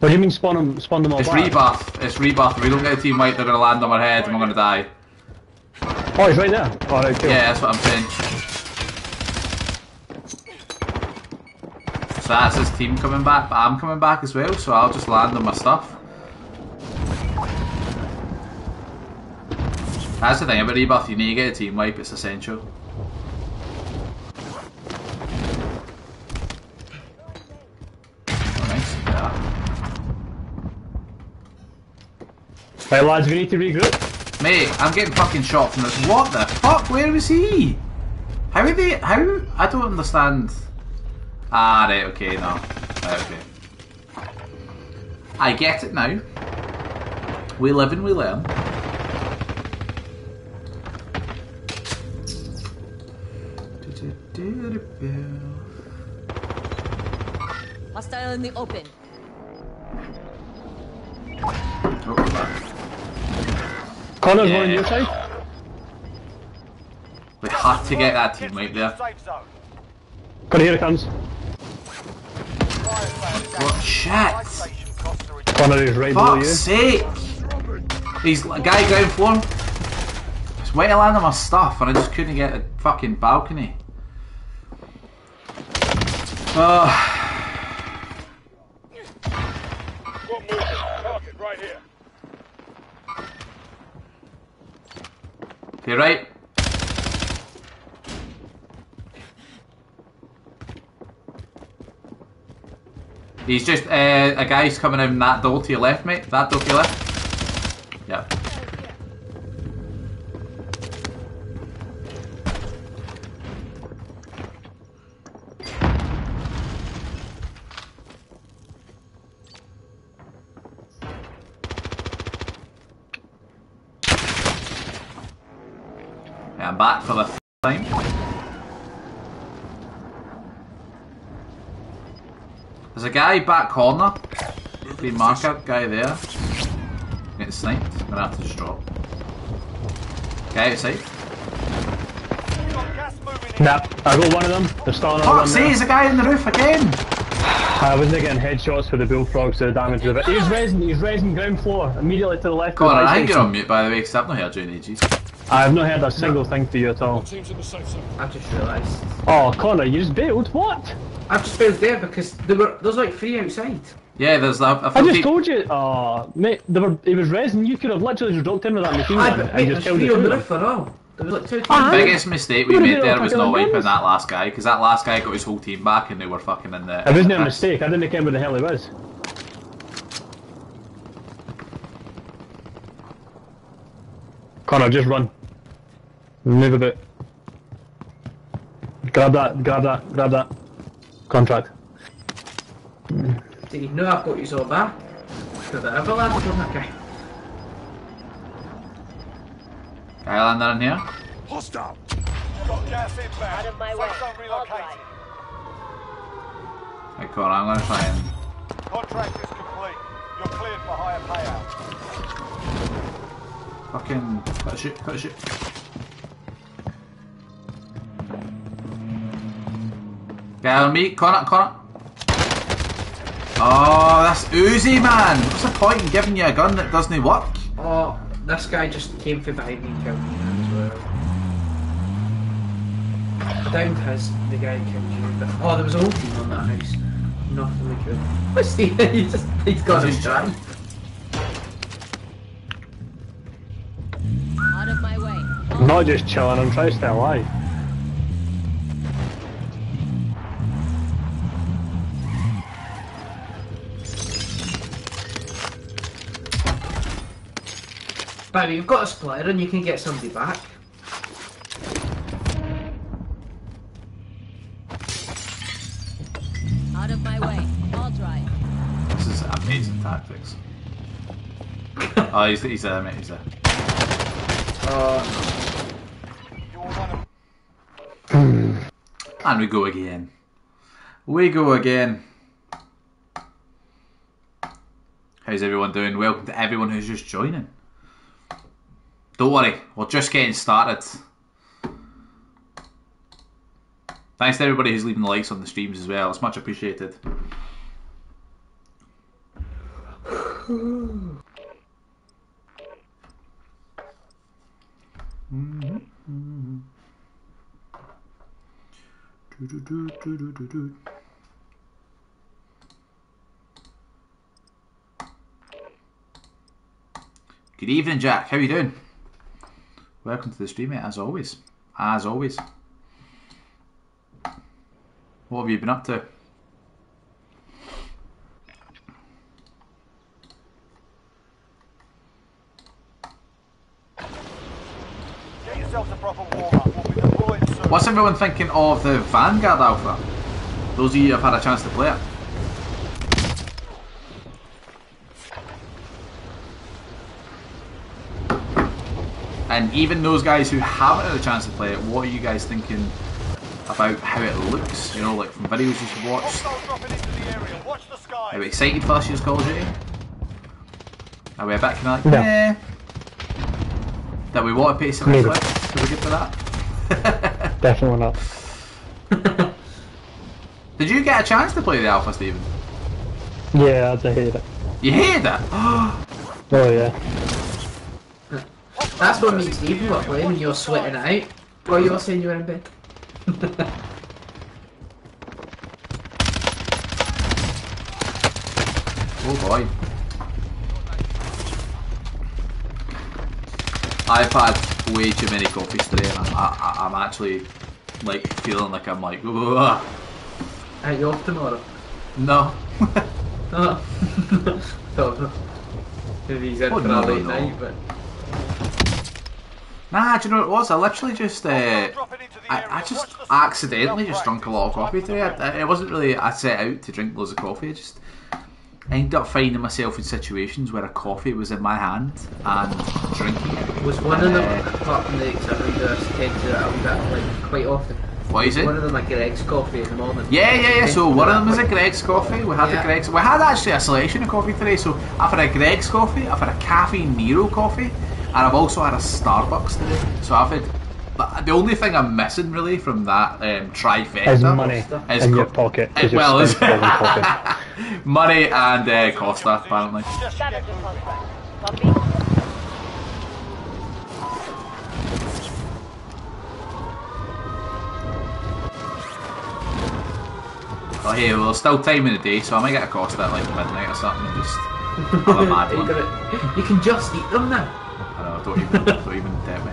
What do you mean spawn them, spawn them all It's back? rebirth. It's rebirth. If we don't get a team wipe, they're going to land on our head and we're going to die. Oh, he's right there. Alright, cool. Yeah, that's what I'm saying. That's his team coming back, but I'm coming back as well, so I'll just land on my stuff. That's the thing about rebirth, you need to get a team wipe, it's essential. Right, lads, we need to regroup. Mate, I'm getting fucking shot from this. What the fuck? Where was he? How are they? How? I don't understand. Ah, right, okay, no. Right, okay. I get it now. We live and we learn. Hostile in the open. Oh, Connor's Yeah. one on your side. we had to get that team wipe there. Safe zone. Connor, here it comes. What shit? Fire station costs are reduced. Connor is right below you. Fuck's sake! He's guy ground floor. Just waiting to land on my stuff and I just couldn't get a fucking balcony. Got movement. Target right here. okay, right. He's just uh, a guy's coming in that door to your left, mate. That door to your left. Guy back corner. Green marker, guy there. Getting sniped. I'm gonna have to just drop. Guy outside. Got gas moving in. Nah, I got one of them. There's still another one Fuck, see, there. there's a guy in the roof again! [SIGHS] I wasn't getting headshots for the bullfrogs to the damage of it. He's resin, he's resin ground floor, immediately to the left Connor, of the I light think you're on mute by the way, because I've not heard you in ages. I have not heard a single thing for you at all. I've just realised. Oh, Connor, you just bailed? What? I've just failed there because there were there's like three outside. Yeah, there's a, a I few just peop- told you. Oh, mate, there were, it was resin. You could have literally just dropped in with that machine I, gun but and mate, just there's killed the three on two the roof them. at all. There was like two ah, teams. Biggest mistake we made there was not wiping that last guy, because that last guy got his whole team back and they were fucking in there. It wasn't in a mistake. I didn't care where the hell he was. Connor, just run. Move a bit. Grab that, grab that, grab that. Contract. Did you know I've got you all back? Could have ever landed on that guy. Guy landing in here. Hostile. Got gas inbound. Out of my way. Safe zone right. Right, Connor, I'm gonna try and. Contract is complete. You're cleared for higher payout. Fucking. Put a shoot, put a shoot. Guy on me, Connor, Connor. Oh, that's Uzi, man. What's the point in giving you a gun that doesn't work? Oh, this guy just came from behind me and killed me as well. Downed his, the guy killed you, but oh, there was a whole team on that house. Nothing we could. [LAUGHS] What's he? [LAUGHS] he just, he's got him Just dry. Out of my way. I'm not just chilling, I'm trying to stay alive. Baby, you've got a splitter and you can get somebody back. Out of my way. All dry. This is amazing tactics. [LAUGHS] oh, he's, he's there, mate, he's there. Oh, You're one of And we go again. We go again. How's everyone doing? Welcome to everyone who's just joining. Don't worry, we're just getting started. Thanks to everybody who's leaving the likes on the streams as well. It's much appreciated. Good evening, Jack. How are you doing? Welcome to the stream, mate. As always, as always. What have you been up to? Get yourselves a proper warm-up. We'll be deploying soon. What's everyone thinking of the Vanguard Alpha? Those of you who have had a chance to play it. And even those guys who haven't had a chance to play it, what are you guys thinking about how it looks? You know, like from videos you've watched. Hostiles dropping into the area. Watch Are we excited for this year's Call of Duty? Are we a bit kind of like, No. eh? That we want to pay some Maybe. Are we good for that? [LAUGHS] Definitely not. [LAUGHS] Did you get a chance to play the Alpha, Stephen? Yeah, I'd hate it. You hated it? [GASPS] Oh yeah. That's what and Stephen were playing when you were sweating out. While you were saying you were in bed. Oh boy. I've had way too many coffees today and I'm, I, I'm actually like feeling like I'm like, [LAUGHS] "Ugh." Are you off tomorrow? no. [LAUGHS] Oh. [LAUGHS] Don't know. Maybe he's in Oh, for no, a late no. night, but. Nah, do you know what it was? I literally just, uh, Hostiles dropping into the area. I, I just accidentally just drunk a lot of coffee today. I, it wasn't really, I set out to drink loads of coffee. I just ended up finding myself in situations where a coffee was in my hand and drinking it. Was one of them, Uh, apart from the examiner, tend to that, that like quite often. What is it? One of them a Greggs coffee in the morning. Yeah, yeah, yeah. So one of them was a Greggs coffee. We had Yeah. the Greggs. We had actually a selection of coffee today. So I've had a Greggs coffee. I've had a Caffè Nero coffee, and I've also had a Starbucks today. So I've had. But the only thing I'm missing really from that um, trifecta As money is in your co- pocket. 'cause as you've well as spent all your coffee. [LAUGHS] money and uh, Costa apparently. Just get Scavenger moving. contract. Copy. Oh, hey, well, there's still time in the day, so I might get a Costa at like midnight or something and just have a [LAUGHS] mad you, one. gotta- you can just eat them now. I know, don't even, don't even tempt me.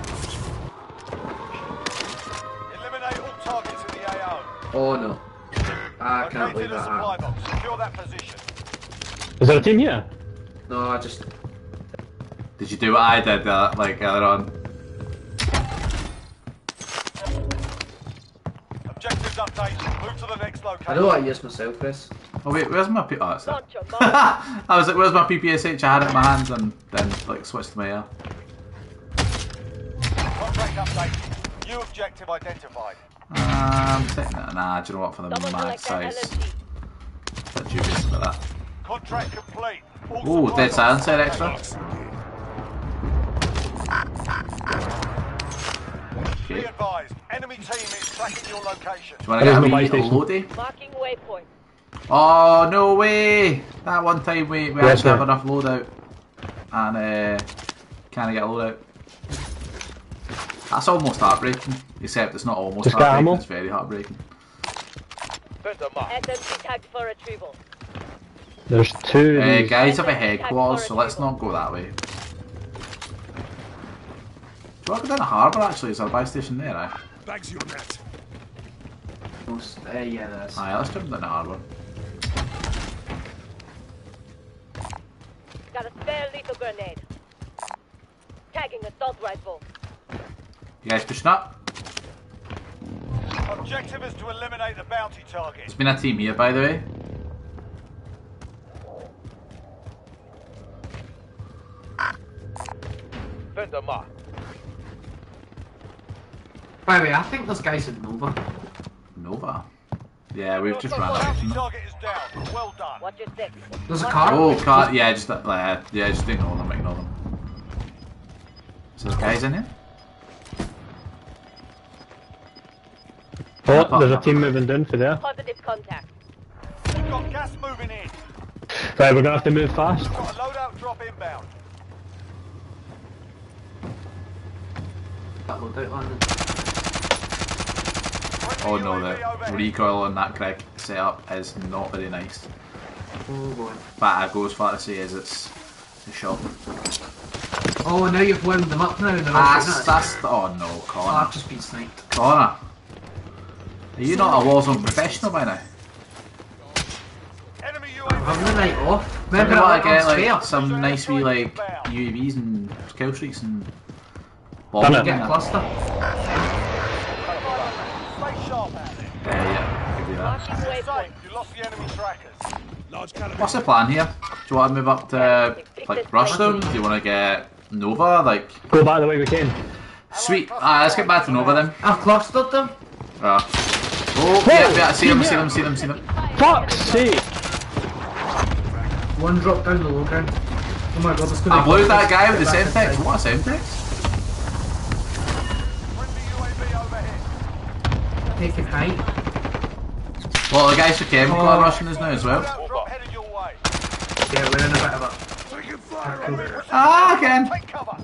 Eliminate all targets in the AO. Oh no. I can't Locate believe the that supply happened. box. Secure that position. Is there a team here? No, I just. Did you do what I did uh, like earlier on? Objectives updated. Move to the next location. I location. know I use myself, Chris. Oh wait, where's my P- oh, that's it. Launch your mark. [LAUGHS] I was like, where's my PPSH? I had it in my hands and then like switched to my air. Contract updated. New objective identified. Um, taking it. Nah, do you know what? For the Someone mad collect size, LMG. bit dubious about that. Contract complete. All Ooh, dead silence there, boxes extra. Be advised. Enemy team is tracking your location. Do you want to There's get a no buy wee loady? Marking waypoint. Oh no way! That one time we, we Yes, actually have enough loadout and uh, can't get a loadout. That's almost heartbreaking. Except it's not almost Just heartbreaking. It's very heartbreaking. SMG tagged for retrieval. There's two. of Uh, guys have a headquarters, so let's not go that way. Do you want to go down the harbour actually? Is there a buy station there, eh? Most, uh, yeah, there's. Aye, let's jump down the harbour. Got a spare lethal grenade. Tagging assault rifle. You guys pushing up? Objective is to eliminate the bounty target. It's been a team here, by the way. By the way, I think this guy's in Nova. Nova. Yeah, we've just ran away Bounty from target is down. Well done. Watch your six. There's a car. Oh, car. Yeah, just that. Uh, yeah, just ignore them. Ignore them. So there's guys in here. Oh, there's a team moving down for there. Positive contact. You've got gas moving in. Right, we're gonna have to move fast. Got a loadout drop inbound. That loadout landing. Oh no, UAV the recoil on that Krig setup is not very nice. Oh boy. But I go as far to say is it's a shot. Oh, now you've wound them up now. And they're all That's, shooting at us. that's oh no, Oh, Connor. I've just been sniped. Connor. Are you not a Warzone professional by now? Enemy I'm the night off. Maybe Remember I get like spare? some nice wee like UAVs and kill streaks and bombs. it. and Get a cluster. Stay sharp out there. Yeah, yeah, could do that. Marking Safe. waypoint. You lost the enemy trackers. What's the plan here? Do you want to move up to like rush them? Do you want to get Nova? Like Go back the way we came. sweet. Ah, let's get back to Nova then. I've clustered them. Uh, oh, yeah, yeah, see them, see them, see them, see them. Fuck's sake! One drop down the low ground. Oh my god, it's gonna I blew that guy with the Get back Semtex. What a Semtex? Friendly UAV overhead. Taking height. Well, the guys for Chemical Oh. are rushing us now as well. Loadout drop headed your way. Yeah, we're in a bit of a. Ah, again. Take cover.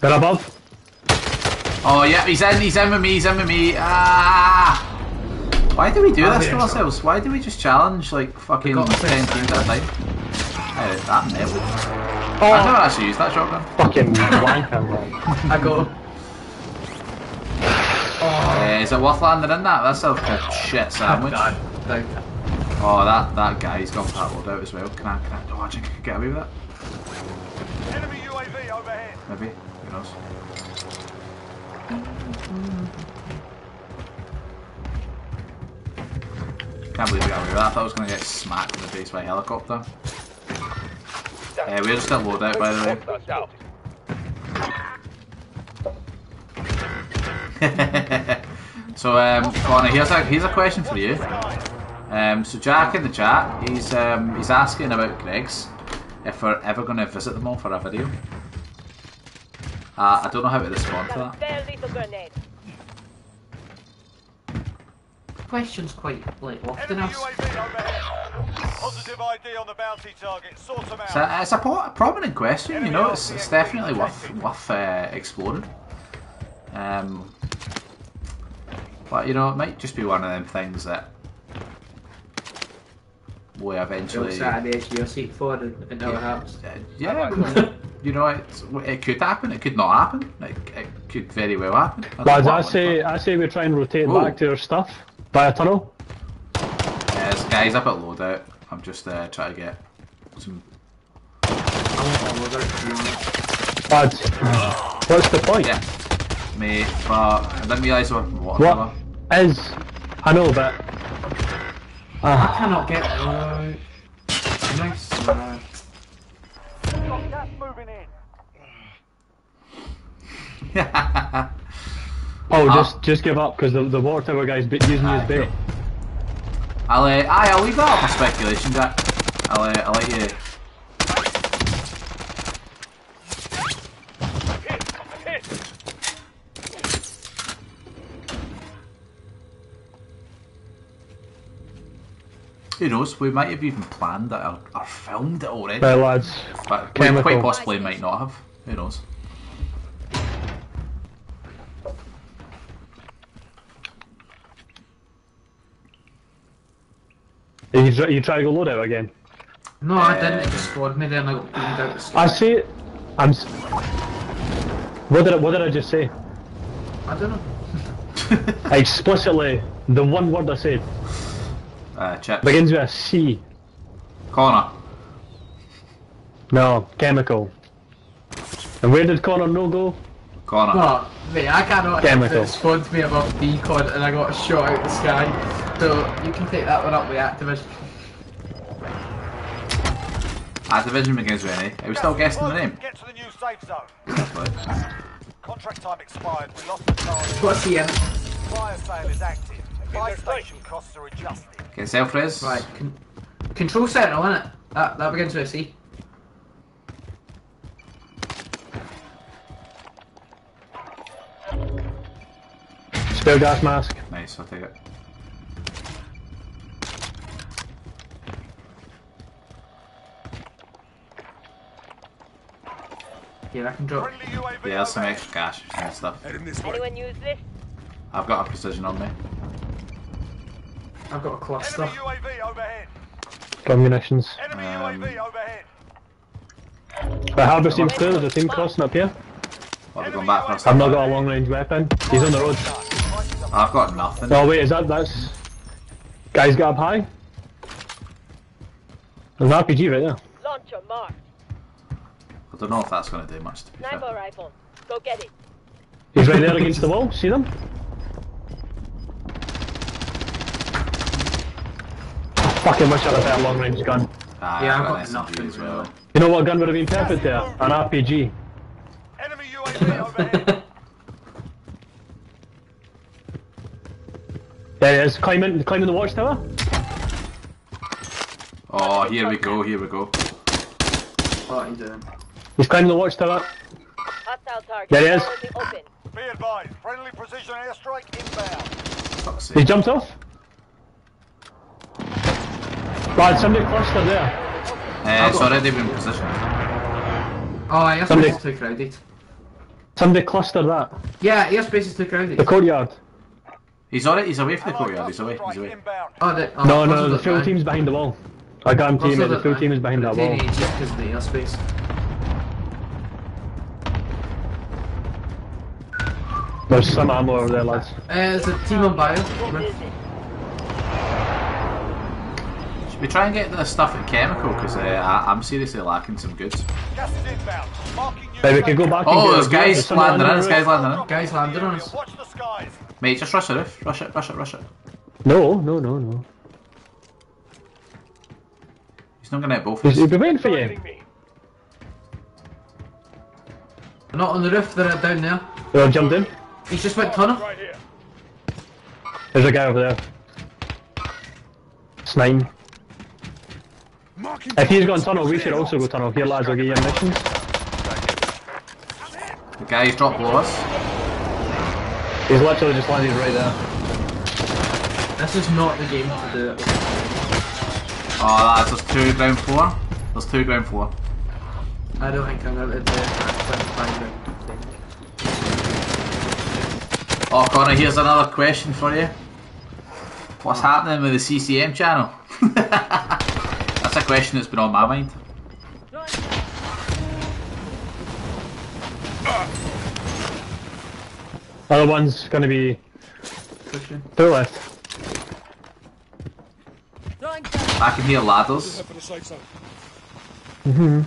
They're above. Oh, yeah, he's in, he's in with me, he's in with me. Ah! Why do we do this to ourselves? Why do we just challenge like fucking got 10 teams at a time? Hey, that never. I've Oh, never actually used that shotgun. fucking [LAUGHS] wanker, man. I go. Uh, is it worth landing in that? That's a shit sandwich. Down. Down. Oh, that that guy's got that out as well. Can I, can I, oh, I think I could get away with that? Enemy UAV overhead. Maybe. Who knows? Can't believe we got away with that. I thought I was going to get smacked in the face by a helicopter. Uh, we're just at loadout, by the way. [LAUGHS] so, um, Connor, here's a here's a question for you. Um, so Jack in the chat, he's um, he's asking about Greggs if we're ever going to visit them all for a video. Uh, I don't know how to respond to that. very lethal grenade. Questions quite like often. Enemy I've Positive ID on the bounty target. Sort them It's a, out. it's a po- prominent question, you know. It's, it's definitely worth worth uh, exploring. Um, but you know, it might just be one of them things that we eventually. Still sat on the edge of your seat for and it never happens. Uh, yeah, [LAUGHS] well, you know, it's, it could happen. It could not happen. It, it could very well happen. I Lads, I say, but- I say we try and rotate Whoa. back to our stuff by a tunnel. Yeah, this guy's up at loadout. I'm just uh, trying to get some. I want all of it, to be honest. Lads, what's the point? Yeah, mate. But I didn't realise what water What colour. is? I know, but I uh, cannot get out. Nice. [LAUGHS] oh, Ah. just just give up because the the water tower guy's bit using his bait. I'll, uh, aye, I'll leave that up for speculation, Jack. I'll, uh, I'll let you. Who knows? We might have even planned it or, or filmed it already. Right, lads. but we quite possibly might not have. Who knows? You try, you try to go load out again. no, I didn't. It just spawned me then. I got beamed out the sky. I see. I'm. s- What did I, what did I just say? I don't know. [LAUGHS] [LAUGHS] Explicitly, the one word I said Uh, chips. begins with a C. Connor. No, chemical. And where did Connor no go? Connor. No, mate, I cannot Chemical. it spawned me above decon and I got a shot out the sky. So you can take that one up with Activision. Activision begins with an A. Are we still guessing the name? Get to the new safe zone. Contract time expired. We lost the target. What's the end? Fire sale is active. Buy station costs are adjusted. Okay, self res. Right. Con- control Sentinel, innit? That, that begins with a C. Spare gas mask. Nice, I'll take it. Here, I can drop. Yeah, there's some extra cash and stuff. Anyone use this? I've got a precision on me. I've got a cluster. Enemy UAV overhead. Gun munitions. Enemy Um, UAV overhead. Right, Harbour seems clear. There's a team crossing up here. What have we gone back? I've not got a long range weapon. He's on the road. I've got nothing. Oh wait, is that that's guys got up high? There's an RPG right there. Launcher marked. I don't know if that's going to do much to be Sniper fair. rifle. Go get it. He's right there against the wall. See them? Fucking wish I had a better long range gun. Ah, Yeah, I've I've got got an SMG nothing as well. You know what gun would have been perfect there? An RPG. Enemy UAV overhead. There he is. Climbing, climbing the watchtower. Oh, here we go, here we go. What are you doing? He's climbing the watchtower. Hostile target. There he is. All in the open. Be advised, friendly precision airstrike inbound. He jumped off. Lad, somebody clustered there. Uh, it's already been positioned. Oh, airspace Somebody- is too crowded. Somebody clustered that. Yeah, airspace is too crowded. The courtyard. He's on it. he's away from the Allied courtyard, he's away, he's away. Oh, the, oh, No, no, the that full guy. team's behind the wall. I got him Cluster mate, the that full team is behind that wall. Retaining agent because of the airspace. There's some ammo over there, lads. Uh, there's a team on bio. What is it? Should we try and get the stuff at Chemical? Because uh, I- I'm seriously lacking some goods. Gas is inbound. Marking you. Hey, we could go back and Oh, get there's our gear. guys somebody landing in, there's the guys roof. landing in. Guys landed on us. Watch the skies. Mate, just rush the roof. Rush it, rush it, rush it. No, no, no, no. He's not going to hit both of us. he'll be waiting for you. They're not on the roof, they're down there. They all jumped in. He's just went tunnel. Right here. There's a guy over there. It's Sniping. If he's gone tunnel, we should also go tunnel. Here, lads, I'll get you missions. The guys dropped below us. He's literally just landed right there. This is not the game to do it. Oh, that's there's two ground floor. There's two ground floor. I don't think I'm going to do it. Find it. Oh, Connor, here's another question for you. What's happening with the CCM channel? [LAUGHS] That's a question that's been on my mind. Other one's gonna be Pushing. to the left. I can hear ladders. Mm-hmm.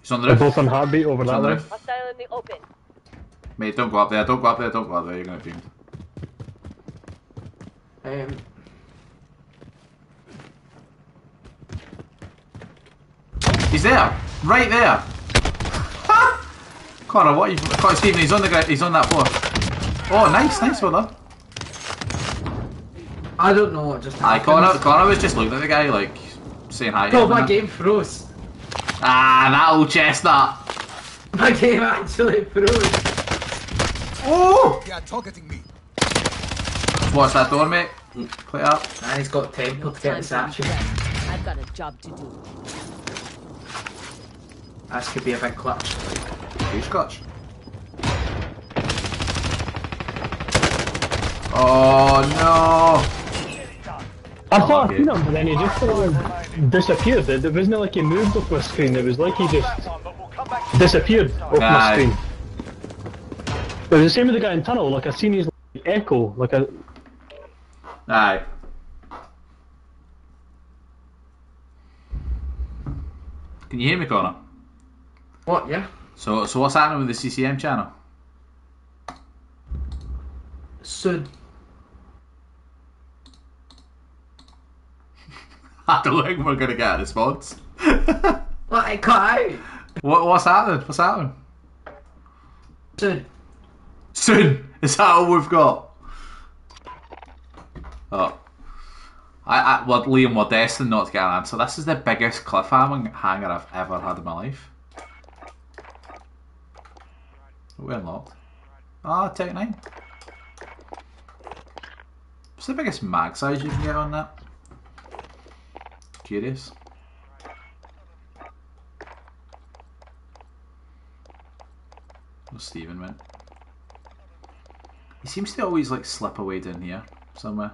He's on the They're roof. both on heartbeat over He's that on the roof. Hostile in the open. Mate, don't go up there, don't go up there, don't go up there, you're gonna be doomed. Um, He's there! Right there! Ha! Connor, what you Connor Stephen, he's on the ground, he's on that floor. Oh nice, nice, well done. I don't know what just Aye, happened. Connor Connor was just looking at the guy like saying hi Oh, my game froze. Ah, that old chestnut! My game actually froze. Oh! They are targeting me. Watch that door, mate. Play up. And he's got tempo to get this action. I've got a job to do. This could be a big clutch. Huge scotch. Oh I thought okay. I seen him, but then he just sort of disappeared. It, it wasn't like he moved off my screen. It was like he just That one, but we'll come back to disappeared off my Aye. screen. It was the same with the guy in tunnel. Like I seen his like, echo. Like a no! Aye. Can you hear me, Connor? What, yeah? So, so what's happening with the CCM channel? Soon. [LAUGHS] I don't think we're gonna get a response. What, it cut out. what, what's happening? What's happening? Soon. Soon. Is that all we've got? Oh. I, I, well, Liam, we're destined not to get an answer. This is the biggest cliffhanger hanger I've ever had in my life. We're unlocked. Ah, Tec-9. What's the biggest mag size you can get on that? Curious. Where Stephen went. He seems to always like slip away down here somewhere.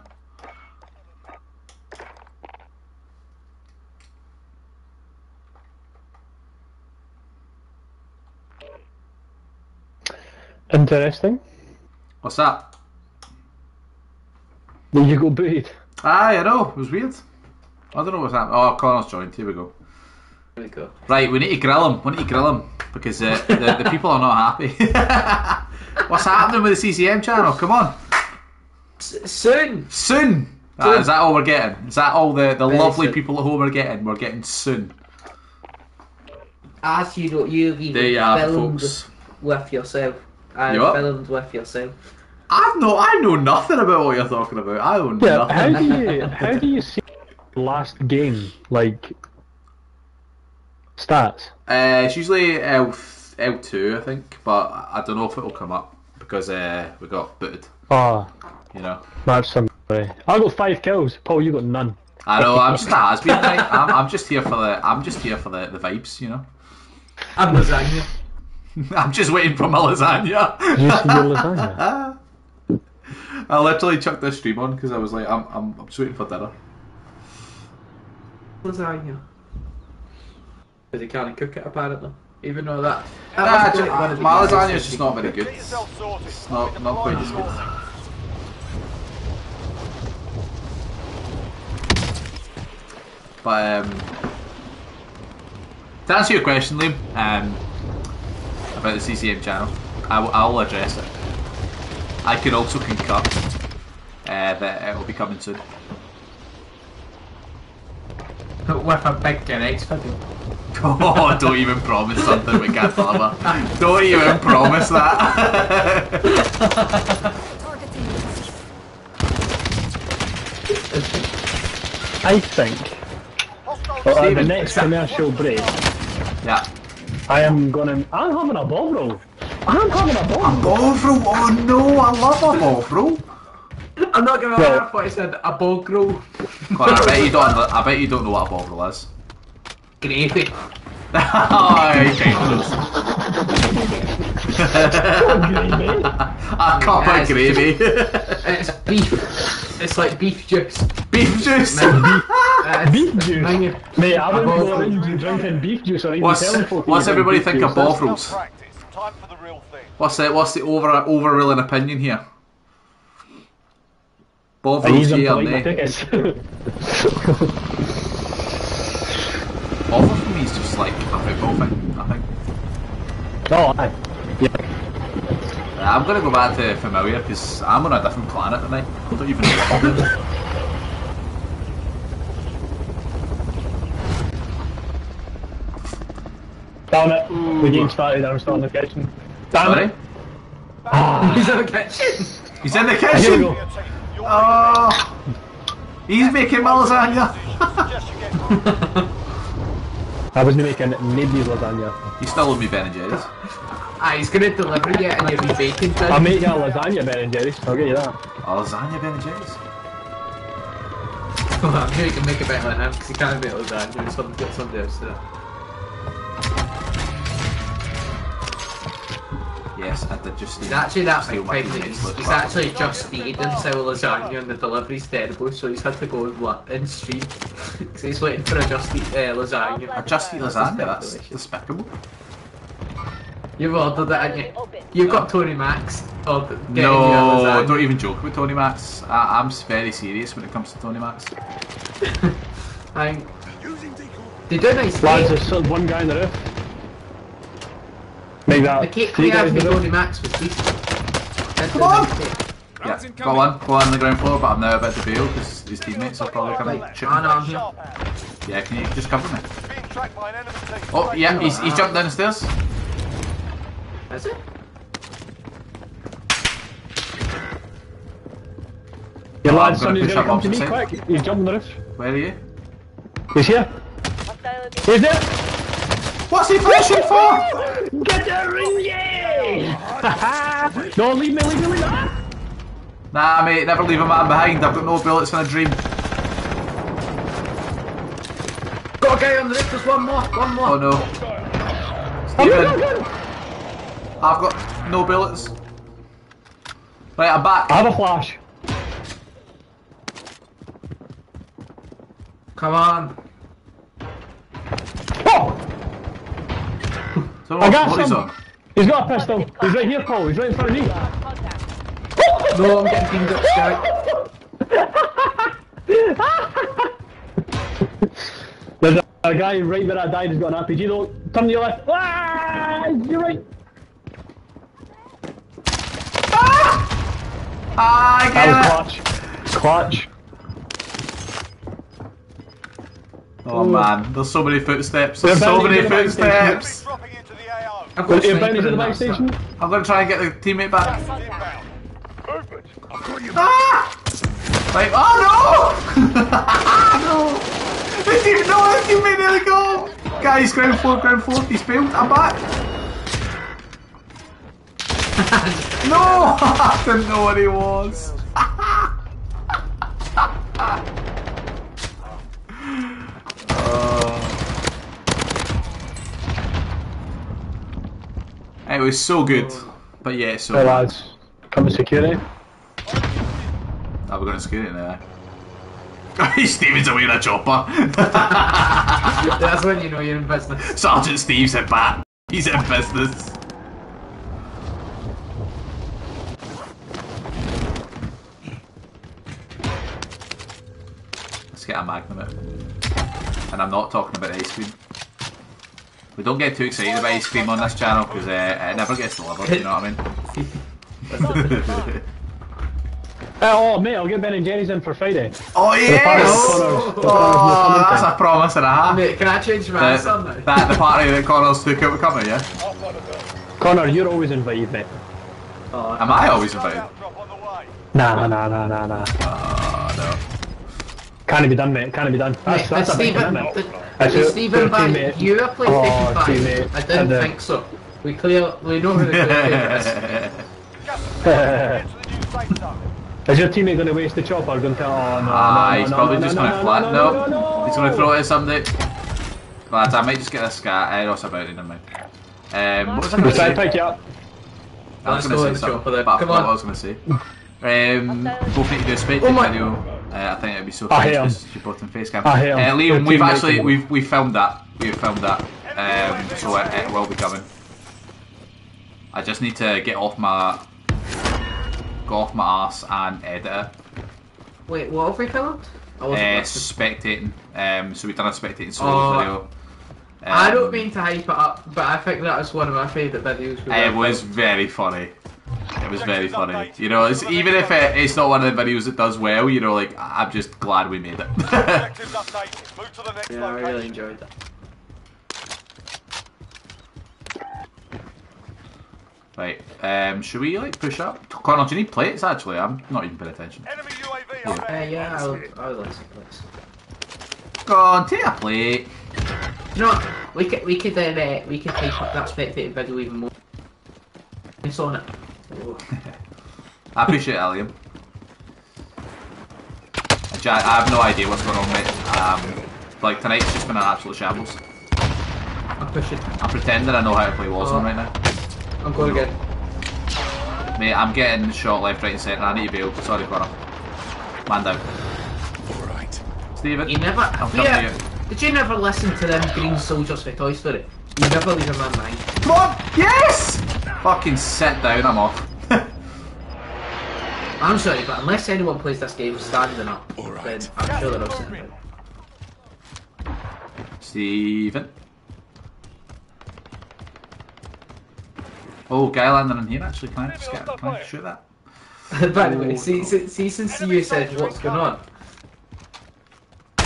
Interesting. What's that? Will you go booted? Ah, I know. It was weird. I don't know what's happening. Oh, Connor's joined. Here we go. There we go. Right, we need to grill him. We need to grill him because uh, the, the [LAUGHS] people are not happy. [LAUGHS] What's happening with the CCM channel? Come on, S- soon. soon. Ah, is that all we're getting? Is that all the, the Very lovely soon. people at home are getting? We're getting soon. As you know, you've even There you are, filmed folks. with yourself. And You what? filmed with yourself. I've no, I know nothing about what you're talking about. I know Yeah. How do you [LAUGHS] how do you see last game like stats? Uh, it's usually L L two, I think, but I don't know if it'll come up because uh, we got booted. Oh, You know. that's some. I got five kills. Paul, you got none. I know. I'm [LAUGHS] just has been. I'm, I'm just here for the. I'm just here for the, the vibes. You know. I'm lasagna. [LAUGHS] I'm just waiting for my lasagna. You your lasagna. [LAUGHS] I literally chucked this stream on because I was like, I'm, I'm, I'm just waiting for dinner. lasagna. Because he can't cook it apparently. Even though that. that Nah, must be ju- one of my lasagna is just not very good. Get yourself sorted. It's not, not quite as good. But um, to answer your question, Liam, um, about the CCM channel, I will, I'll address it. I can also concur uh, that it will be coming soon. With a big X video. [LAUGHS] Oh, don't even promise something we can't deliver. Don't even promise that. I think well, at the next commercial break, yeah. I am gonna. I'm having a ball roll. I'm having a ball. roll. Bovril, oh no, I love a Bovril. I'm not gonna Well- lie, I thought he said a bog roll. [LAUGHS] Well, I bet you don't. I bet you don't know what a Bovril is. Gravy. [LAUGHS] oh, you kind of [LAUGHS] Gravy. A cup Yes. of [LAUGHS] gravy. It's beef. It's like beef juice. Beef juice. beef. [LAUGHS] Uh, Beef juice. Mine- Mate, I wouldn't ball go roll. around drinking beef juice or even What's, telling folk. what's everybody think juice. of That's- Bovrils? practice. Time for the real thing. What's the what's the over overruling opinion here? I Bovrils, use them yeah [LAUGHS] or nay? Bovril for me is just like a football thing. I think. oh, aye. Uh, I'm gonna go back to familiar because I'm on a different planet tonight. I don't even know what I'm doing. Damn it. The game started. I'm still in the kitchen. Damn Sorry, it. [LAUGHS] He's in the kitchen. he's in the kitchen. go. Your team. You're Oh, he's making my lasagna. Suggest [LAUGHS] you get I wasn't making nobody's lasagna. You still owe me Ben and Jerry's. Ah, he's gonna deliver you and you'll be baking I'm tin. making a lasagna, Ben and Jerry's. I'll get you that. A lasagna Ben and Jerry's. I'm sure you can make it better than him because he can't make lasagna. Somebody, get somebody else to it. Yes, I did just. He's actually that steal big my thing he's, list he's back. actually just feeding himself lasagna and the delivery's terrible, so he's had to go in, what, in stream. so he's waiting for a just eat uh, lasagna. A just eat lasagna. That's delicious. despicable. You've ordered it, haven't you, you've got Tony Max. Oh, ordered, getting you a No, don't even joke with Tony Max. I, I'm very serious when it comes to Tony Max. [LAUGHS] I, they do nice Lads, cake. there's still one guy in the roof. Make that The cake three we guys had in with the roof. Tony Max was decent. Come on! Yeah, go on, go on the ground floor, but I'm now about to bail because his teammates are probably coming Like, shoot I know. I'm here. Yeah, can you just cover me? Being tracked by an enemy team. Oh, yeah, he's, he's jumped down the stairs. Has it? Your oh, somebody's gonna, gonna come to me quick. He's jumping the roof. Where are you? He's here. He's there. What's he pushing for? Get the ring, yeah! no, leave me, leave me, leave me. Nah, mate, never leave a man behind. I've got no bullets in a dream. Got a guy on the roof. There's one more. One more. Oh no. Steven. Oh, I've got no bullets. Right, I'm back. I have a flash. Come on. Oh! So I got what is some. on? He's got a pistol. He's right here, Paul. He's right in front of me. No, I'm getting teamed up, Sky. There's a, a guy right where I died who's got an RPG though. Turn to your left. Ah, you're right. Ah, I That was get it. clutch. Clutch. Oh man, there's so many footsteps. There's so many to the back footsteps. Dropping into the AO. I've got a You're sniper bound to the in back that station. side. I'm gonna try and get the teammate back. Ah! Like, oh no! [LAUGHS] no! They didn't even know where the teammate nearly go! Guys, ground floor, ground floor, he's failed, I'm back! [LAUGHS] no! I didn't know what he was. [LAUGHS] It was so good, but yeah, so Hey lads, come to security. Oh, we're going to security now. [LAUGHS] Steven's away in a chopper. That's when you know you're in business. Sergeant Steve's at bat. He's in business. Get a magnum out. And I'm not talking about ice cream. We don't get too excited about ice cream on this channel because uh, it never gets delivered, you know what I mean? [LAUGHS] Uh, oh mate, I'll get Ben and Jerry's in for Friday. oh yes! party Oh! with Connors. The Oh, that's a promise and a half. Mate, can I change my answer now? that, the party that Connors took out with Connor, yeah? Connor, you're always invited, mate. Oh, Am I always invited? Out drop on the way. Nah, nah, nah, nah, nah. Oh, no. Can't be done, mate. Can't be done. That's, Mate, that's a big Stephen, commitment. did, That's did your- Stephen buy you a PlayStation Oh, 5? teammate. I didn't And, uh, think so. We clearly know who the good player is. Gas is moving into the new safe zone. Is your teammate going to waste the chopper? Going to? Oh no! Ah, no, he's no, probably no, just no, going to no, flat. No, No, no, no, no, he's going to throw it at somebody. Lads, I might just get a scar. I know about it, never mind. Um, what was I going to say? pick you up. I was going to say something, but I Come forgot on. what I was going to say. Um, both need to do a spectacle Oh my- video. Uh, I think it'd be so I fun hate 'em. you're both in face cam. I hate 'em. Uh, Liam, we've actually we've we filmed that. We've filmed that. Um, so it, it will be coming. I just need to get off my go off my ass and edit it. Wait, what have we filmed? I Uh, spectating. Um, so we've done a spectating solo Oh. video. I Um, don't mean to hype it up, but I think that was one of my favourite videos. It ever was filmed. very funny. It was very funny. You know, it's, even if it, it's not one of the videos that does well, you know, like I'm just glad we made it. Objectives updated. Move to the next [LAUGHS] Yeah, I really enjoyed that. right. Um, should we like push up? Connor, do you need plates? Actually, I'm not even paying attention. Enemy UAV Yeah. Uh, yeah, I, would, I'll listen, please. Go on, take a plate. You know what? We could, we could, um, uh, we could hype up that spectating video even more. It's on it. Oh. I appreciate it, Liam. I have no idea what's going on, mate. Um, like tonight's just been an absolute shambles. I'm pushing. I'm pretending I know how to play Warzone Oh. right now. I'm going again. Mate, I'm getting shot left, right, and centre. I need to be bail. Sorry, Connor. Man down. Alright. Steven. You never. I'm coming yeah, to you. Did you never listen to them Green Soldiers for Toy Story? You never leave a man behind. Come on! Yes! Fucking sit down, I'm off. [LAUGHS] I'm sorry, but unless anyone plays this game standing up, Alright. then I'm sure they're all sitting down. Steven. Oh, guy landing in here actually. Can I just get, can I shoot that? [LAUGHS] By the way, oh, see, see, see, since you said what's going on, I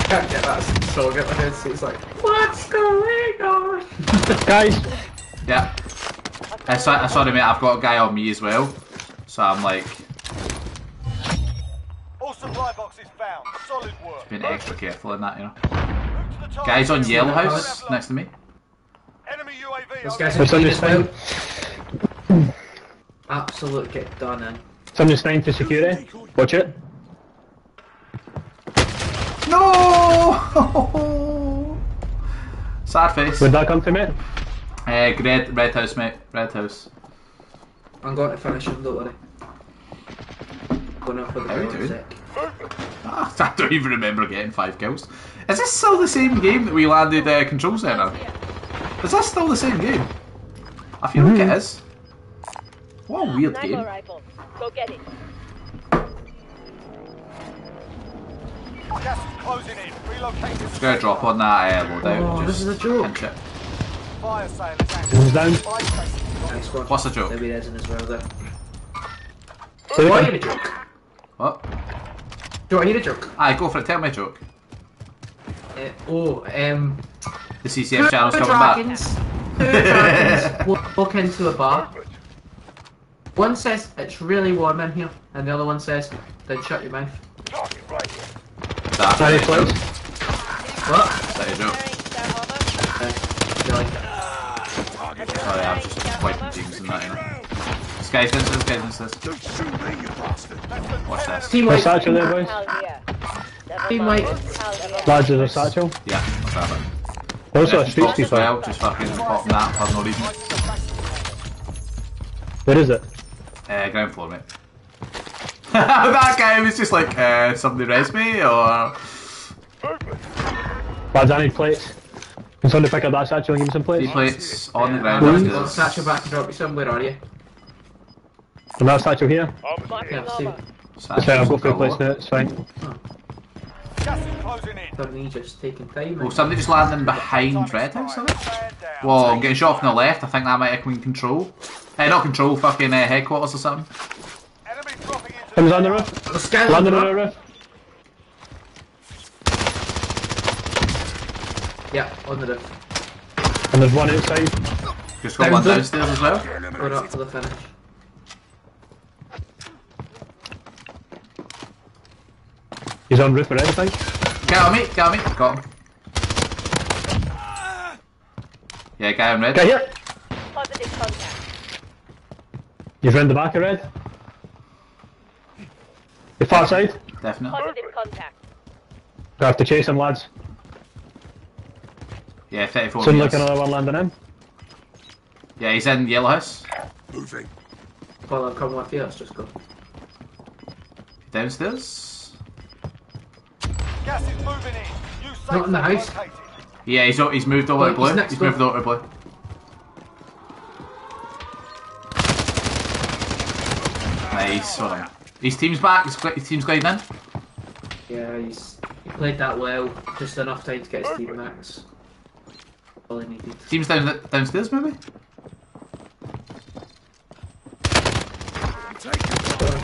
can't get that song in my head, so it's like, what's going on? Guys, Yeah. Uh, so, uh, sorry, mate. I've got a guy on me as well. So I'm like, All supply boxes found. Solid work. Being extra careful in that, you know. Move to the target. Guys on yellow house house? next to me. Enemy UAV. This overhead. guy's It's on green your as well. side. Absolute get done in. Somebody's staying to security. Watch it. No! [LAUGHS] Sad face. Would that come to me? Uh, red, red house, mate. Red house. I'm going to finish him, don't worry. Going up for the How we goal in a doing? sec. Ah, [LAUGHS] I don't even remember getting five kills. Is this still the same game that we landed uh, Control Center? Is this still the same game? I feel like it is. What a weird Sniper game. rifle. Go get it. Gas is closing Just gonna drop on that uh, loadout. Oh, this is a joke. pinch. Fire sale is active. Who's down? Buy. Nice one. What's the joke? Maybe there's in as well there. Who's Do you want to down? hear a joke? What? Do I want to hear a joke? Aye, go for it. Tell me a joke. Uh, oh, um... The CCM channel's two coming back. dragons, [LAUGHS] two dragons walk, walk into a bar. One says, it's really warm in here, and the other one says, then shut your mouth. Target right here. That, Sorry, that, please. What? that is a joke. Carrying star armor. You like it? Sorry, I'm just wiping teams and that, you know. This guy's into this, guy's into this. Watch this. Team What's white. satchel there, boys? Pal here. Never Team mind. white. Pal here. Lads, there's a satchel. Yeah, let's have it. Also a Just street pop as sweeper. well, just fucking popping that for no reason. Where is it? Uh, ground floor, mate. [LAUGHS] that guy was just like, uh, somebody res me, or... Lads, I need plates. Can somebody pick up that satchel and give me some Three plates? plates on the ground. Please. Well, upstairs. Satchel back to drop you somewhere, are you? And that satchel here? Marking Yeah, see. armor. Fine, I'll go for a place now, it's fine. Gas is closing in. For me, just taking time. Oh, somebody just landing behind Red House, are they? Whoa, I'm getting shot from the left. I think that might have been control. Uh, not control, fucking uh, headquarters or something. Enemy dropping into Someone's on the roof. The scout Landing on the roof. Yeah, on the roof. And there's one outside. Just got one downstairs as well. Going up to the finish. He's on roof or anything. Get on me, get on me. Got him. Yeah, guy on red. Guy here. Positive contact. He's round the back of red. The far side. Definitely. Positive contact. We have to chase him, lads. Yeah, 34 Soon meters. like another one landing in. Yeah, he's in the yellow house. Moving. Well, I'm coming with you, let's just go. Downstairs. Gas is moving in. New safe Not in the house. located. Yeah, he's he's moved over to blue. he's next He's moved over to blue. Nice. Well done. His team's back. His, his team's gliding in. Yeah, he's he played that well, just enough time to get his team max. All he needed. Team's down downstairs, maybe.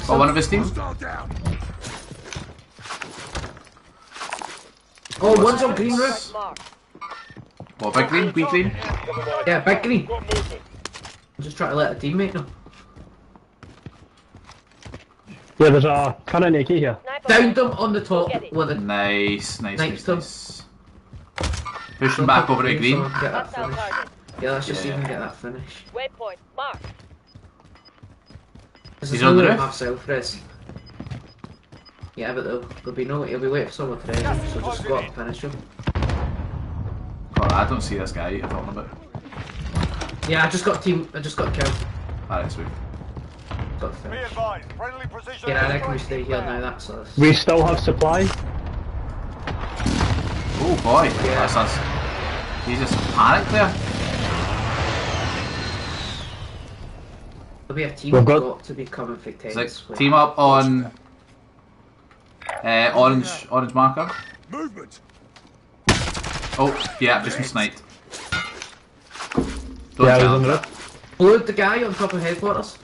Or one of his team. Oh, one's on green roof. What big green? Green. Yeah, big green. I'm just trying to let a teammate know. Yeah, there's a current AK here. Sniper Downed him on the top Get it. with a Nice, nice, nice, Next up. nice. Pushing back over to green. Get that finish. Yeah, let's just see if we Yeah. can get that finish. Waypoint. Mark. This He's is on the no roof? half self. Yeah, but there'll, there'll be no. He'll be waiting for someone to res him, so just go up and finish him. God, I don't see this guy you're talking about. Yeah, I just got team. I just got killed. Alright, sweet. Got Be finished. advised. Friendly precision. Yeah, I reckon we stay here now. That's us. We still have supply. Oh boy, Yeah. that's us. He's just panicked there. There'll be a team We've got, got- to be coming for It's tens. like team up on uh, orange orange marker. Movement. Oh, yeah, just been sniped. Don't Yeah, he's tell on him the that. Blew the guy on top of headquarters.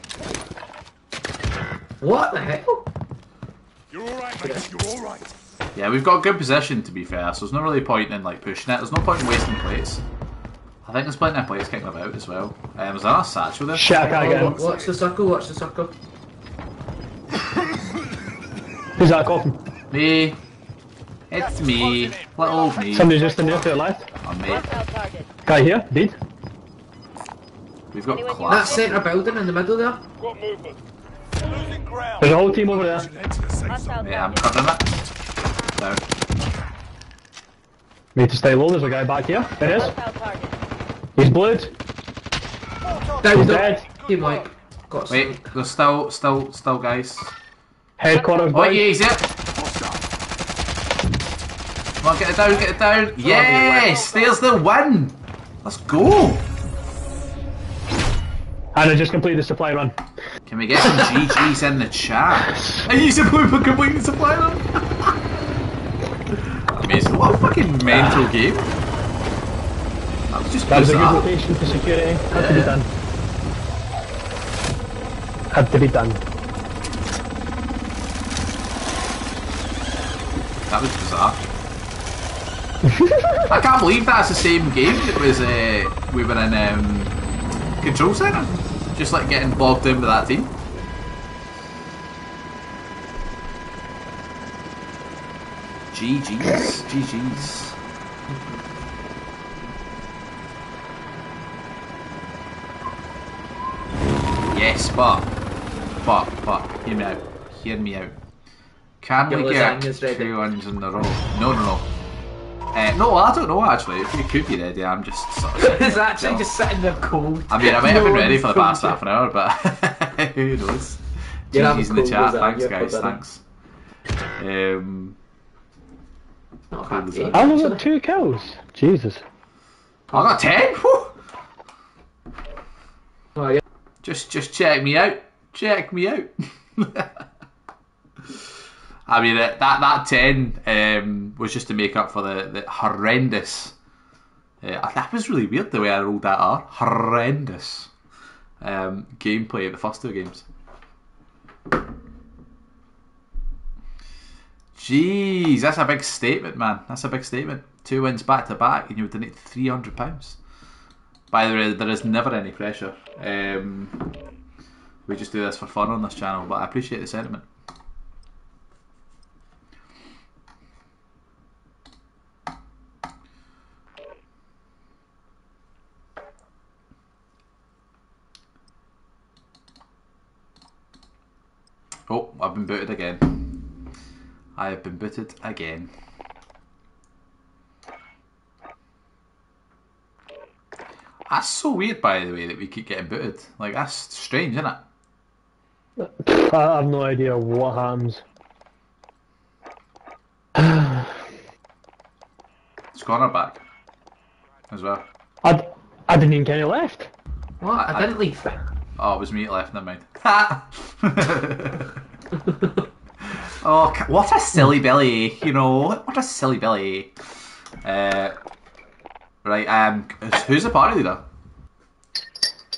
What the hell? You're alright, mate. You're alright. Yeah, we've got good position to be fair, so there's no really point in like pushing it. There's no point in wasting plates. I think there's plenty of plates kicking about as well. Um, is there a satchel there? Shit, I can't get Oh, him. watch the circle. Watch the circle. Who's that coughing? Me. It's me. Little me. Somebody's just in there to the left. Oh, mate. Hostile target. Guy here, dead. We've got Anyone That centre building in the middle there. Got movement. Losing ground. There's a whole team over there. Yeah, I'm covering it. Down. We need to stay low. There's a guy back here. There is. He's bled. Down He's dead. team like got some. Wait, there's still, still, still guys. Headquarters Oh, down. yeah, he's it. Come on, get it down, get it down. Yes, there's the win. Let's go. And I just completed the supply run. Can we get some GGs in the chat? Are you supposed to complete the supply run? [LAUGHS] Amazing. What a fucking mental game. That was just That was a good bizarre. location for security. Had to be done. Had to be done. That was bizarre. I can't believe that's the same game that was uh, we were in um, control center, just like getting bogged in with that team. GG's, GG's. Yes, but, but, but, hear me out. Hear me out. Can we get two wins in a row? No, no, no. Uh, no, I don't know actually. It could be ready. I'm just sort of. [LAUGHS] It's actually just sitting there cold. I mean, I might have been ready for the past half an hour, but [LAUGHS] who knows? You're having GG's in the chat. lasagna Thanks, guys. Thanks. Um, Not Cool happy. lasagna. I only got two kills. Jesus. I got ten. Whew. Oh, yeah. Just, just check me out. Check me out. [LAUGHS] I mean, that that ten um, was just to make up for the, the horrendous. Uh, that was really weird the way I rolled that R. Horrendous um, gameplay of the first two games. Jeez, that's a big statement, man. That's a big statement. Two wins back to back, and you would donate three hundred pounds. By the way, there is never any pressure. Um, we just do this for fun on this channel, but I appreciate the sentiment. Oh, I've been booted again. I have been booted again. That's so weird, by the way, that we keep getting booted. Like, that's strange, isn't it? [LAUGHS] I have no idea what happens. [SIGHS] It's Connor back as well. I, I didn't even get any left. What? I, I- didn't leave. Oh, it was me that left, never mind. [LAUGHS] oh, ca- what a silly belly, you know, what a silly belly. Uh, right, um, who's the party leader?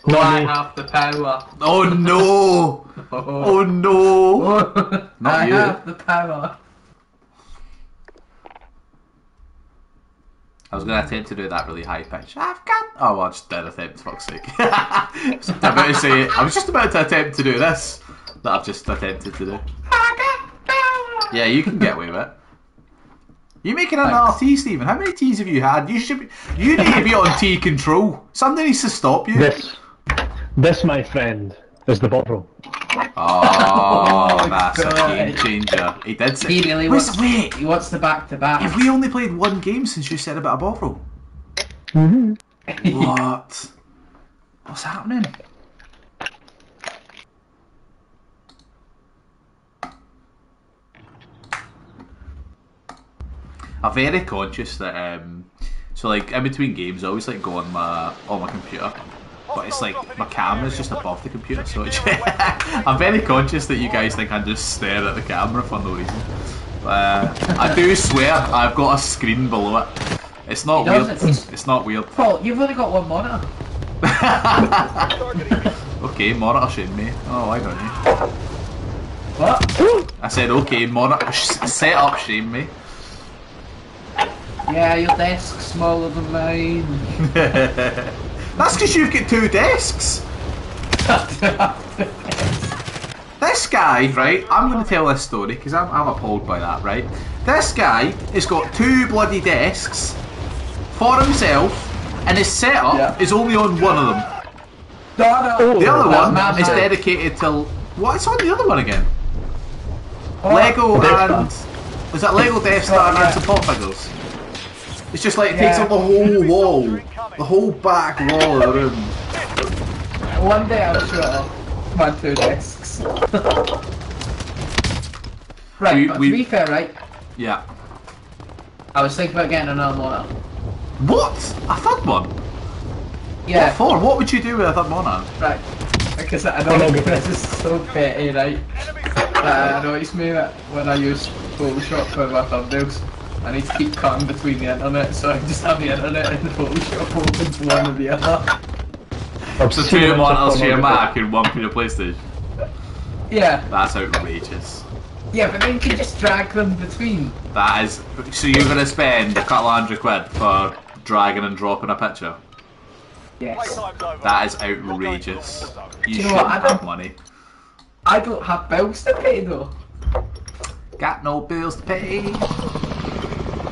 Not I have the power. Oh no! [LAUGHS] Oh no! [LAUGHS] Not I you. have the power. I was going to attempt to do that really high pitch. I've got. Oh, well, I just did attempt, for fuck's sake. [LAUGHS] I was about to say. I was just about to attempt to do this that I've just attempted to do. Yeah, you can get away with it. You're making another RT, Stephen? How many teas have you had? You should. Be, you need to be on T control. Somebody needs to stop you. This, this, my friend, is the bottle. Oh, [LAUGHS] that's a game changer. He did say. He really Wait, wants. wait. He wants the back to back. Have we only played one game since you said about a bottle? Mm-hmm. What? What's happening? I'm very conscious that um, so like in between games, I always like go on my on my computer, but it's like my camera's just above the computer, so it's [LAUGHS] I'm very conscious that you guys think I just stare at the camera for no reason. Uh, I do swear I've got a screen below it. It's not weird. it's- not weird. Paul, you've only got one monitor. [LAUGHS] Okay, monitor shame me. Oh, why don't you? What? I said okay, monitor sh- set up shame me. Yeah, your desk's smaller than mine. [LAUGHS] That's because you've got two desks. This guy, right? I'm going to tell this story because I'm, I'm appalled by that, right? This guy has got two bloody desks for himself, and his setup Yeah. is only on one of them. No, no. Oh, The other one man is had- dedicated to what's on the other one again? Oh, Lego Death and is that Lego Death Star Yeah. and support figures? It's just like it takes up the whole [LAUGHS] wall, the whole back wall of the room. One day I'll show off my two desks. [LAUGHS] right, We- but we- to be fair, right, Yeah. I was thinking about getting another monitor. What? A third one? Yeah, What for? What would you do with a third monitor? right. Because I don't know [LAUGHS] this is so petty, right? But I noticed me that when I use Photoshop for my thumbnails, I need to keep cutting between the internet, so I just have the internet and the Photoshop open to one or the other. So two monitors for your Mac and one for your PlayStation. Yeah, That's outrageous. yeah, but then you can just drag them between. That is. So you're gonna spend a couple hundred quid for dragging and dropping a picture? Yes. That is outrageous. You, you shouldn't have money. I don't have bills to pay though. Got no bills to pay.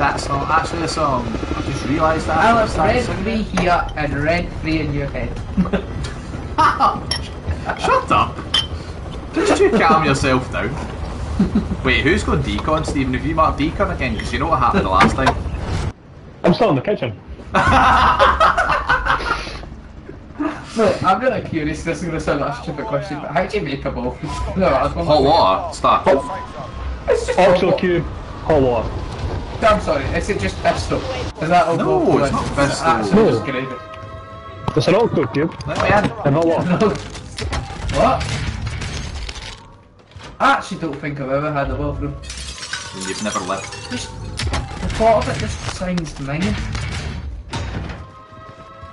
That's not actually a song. I just realised that. I when live started rent singing free here and rent free in your head. [LAUGHS] Shut up. Just you calm yourself down. Wait, who's going decon, Stephen? Have you marked decon again? Because you know what happened the last time. I'm still in the kitchen. [LAUGHS] Look, I'm really curious. This is going to sound like a stupid question, but how do you make a ball? [LAUGHS] No, I was Hot wondering. water, start. It's just Oxo hot cube, hot water. Water. I'm sorry. Is it just pesto? Is that all? No, both it's not Is it pesto. actually No. just gravy? It's an Oxo cube Let me in. and hot water. what? I actually don't think I've ever had a bathroom. You've never lived. Just the thought of it just sounds minging.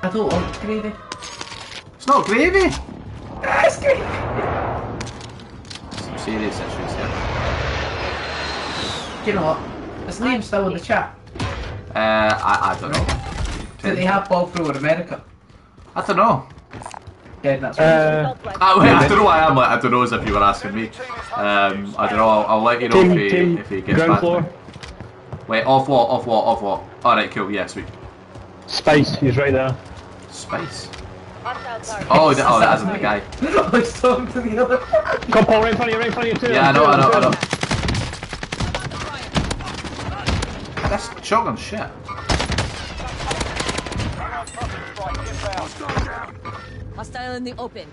I don't want gravy. It's not gravy. That's gravy. Some serious issues here. Do you know what? His name's still in the chat. Uh, I, I don't know. Do they have Bovril in America? I don't know. Yeah, that's right. Uh, Ah, wait, I don't know why I'm like, I don't know as if you were asking me. Um, I don't know, I'll, I'll let you know team, if he, team, if he gets ground back to floor. me. Wait, off what, off what, off what? Alright, cool, yeah, sweet. Space. he's right there. Space. Hostile target. Oh, th- oh that isn't the guy. [LAUGHS] I was talking to the other. Come Paul, right in front of you, right in front of you too. Yeah, I know, I know, I know. know. That's shotgun shit. Hostile in the open.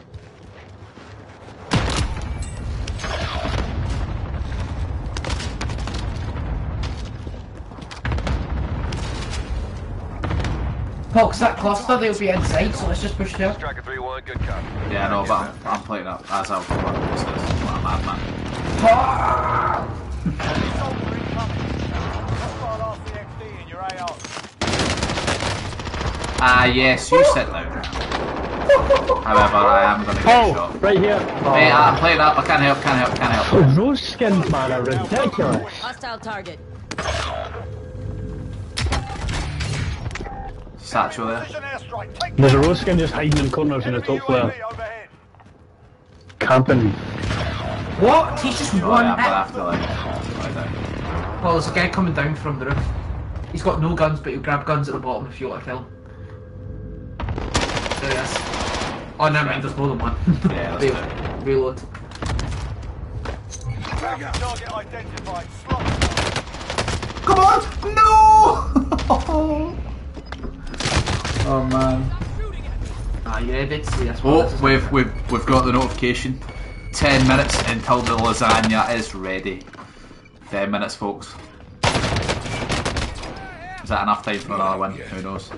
Fox, that cluster, they'll be inside, so let's just push them. Striker 3-1, good cut. Yeah, I know, but I'm, I'm playing up as I'll go on. This I'm at, man. Ah, yes, you sit down. However, I am going to get Oh, shot. right here. Mate, I'm playing up, I can't help, can't help, can't help. Oh, Roze skins, man, are ridiculous. Hostile target. Satchel there. Precision airstrike. Take There's a Roze skin just hiding in corners in the top UAV flare. overhead. Camping. What? He's just Oh, one yeah, after like, lie down. Well, there's a guy coming down from the roof. He's got no guns, but he'll grab guns at the bottom if you want to kill him. There he is. Oh, never mind, there's more than one. Yeah, [LAUGHS] that's Reload. Reload. Target identified. Slot. Come on! No! [LAUGHS] oh man. Ah, you ready to see this? Oh, we've we've we've got the notification. Ten minutes until the lasagna is ready. Ten minutes, folks. Is that enough time for another win? Who knows?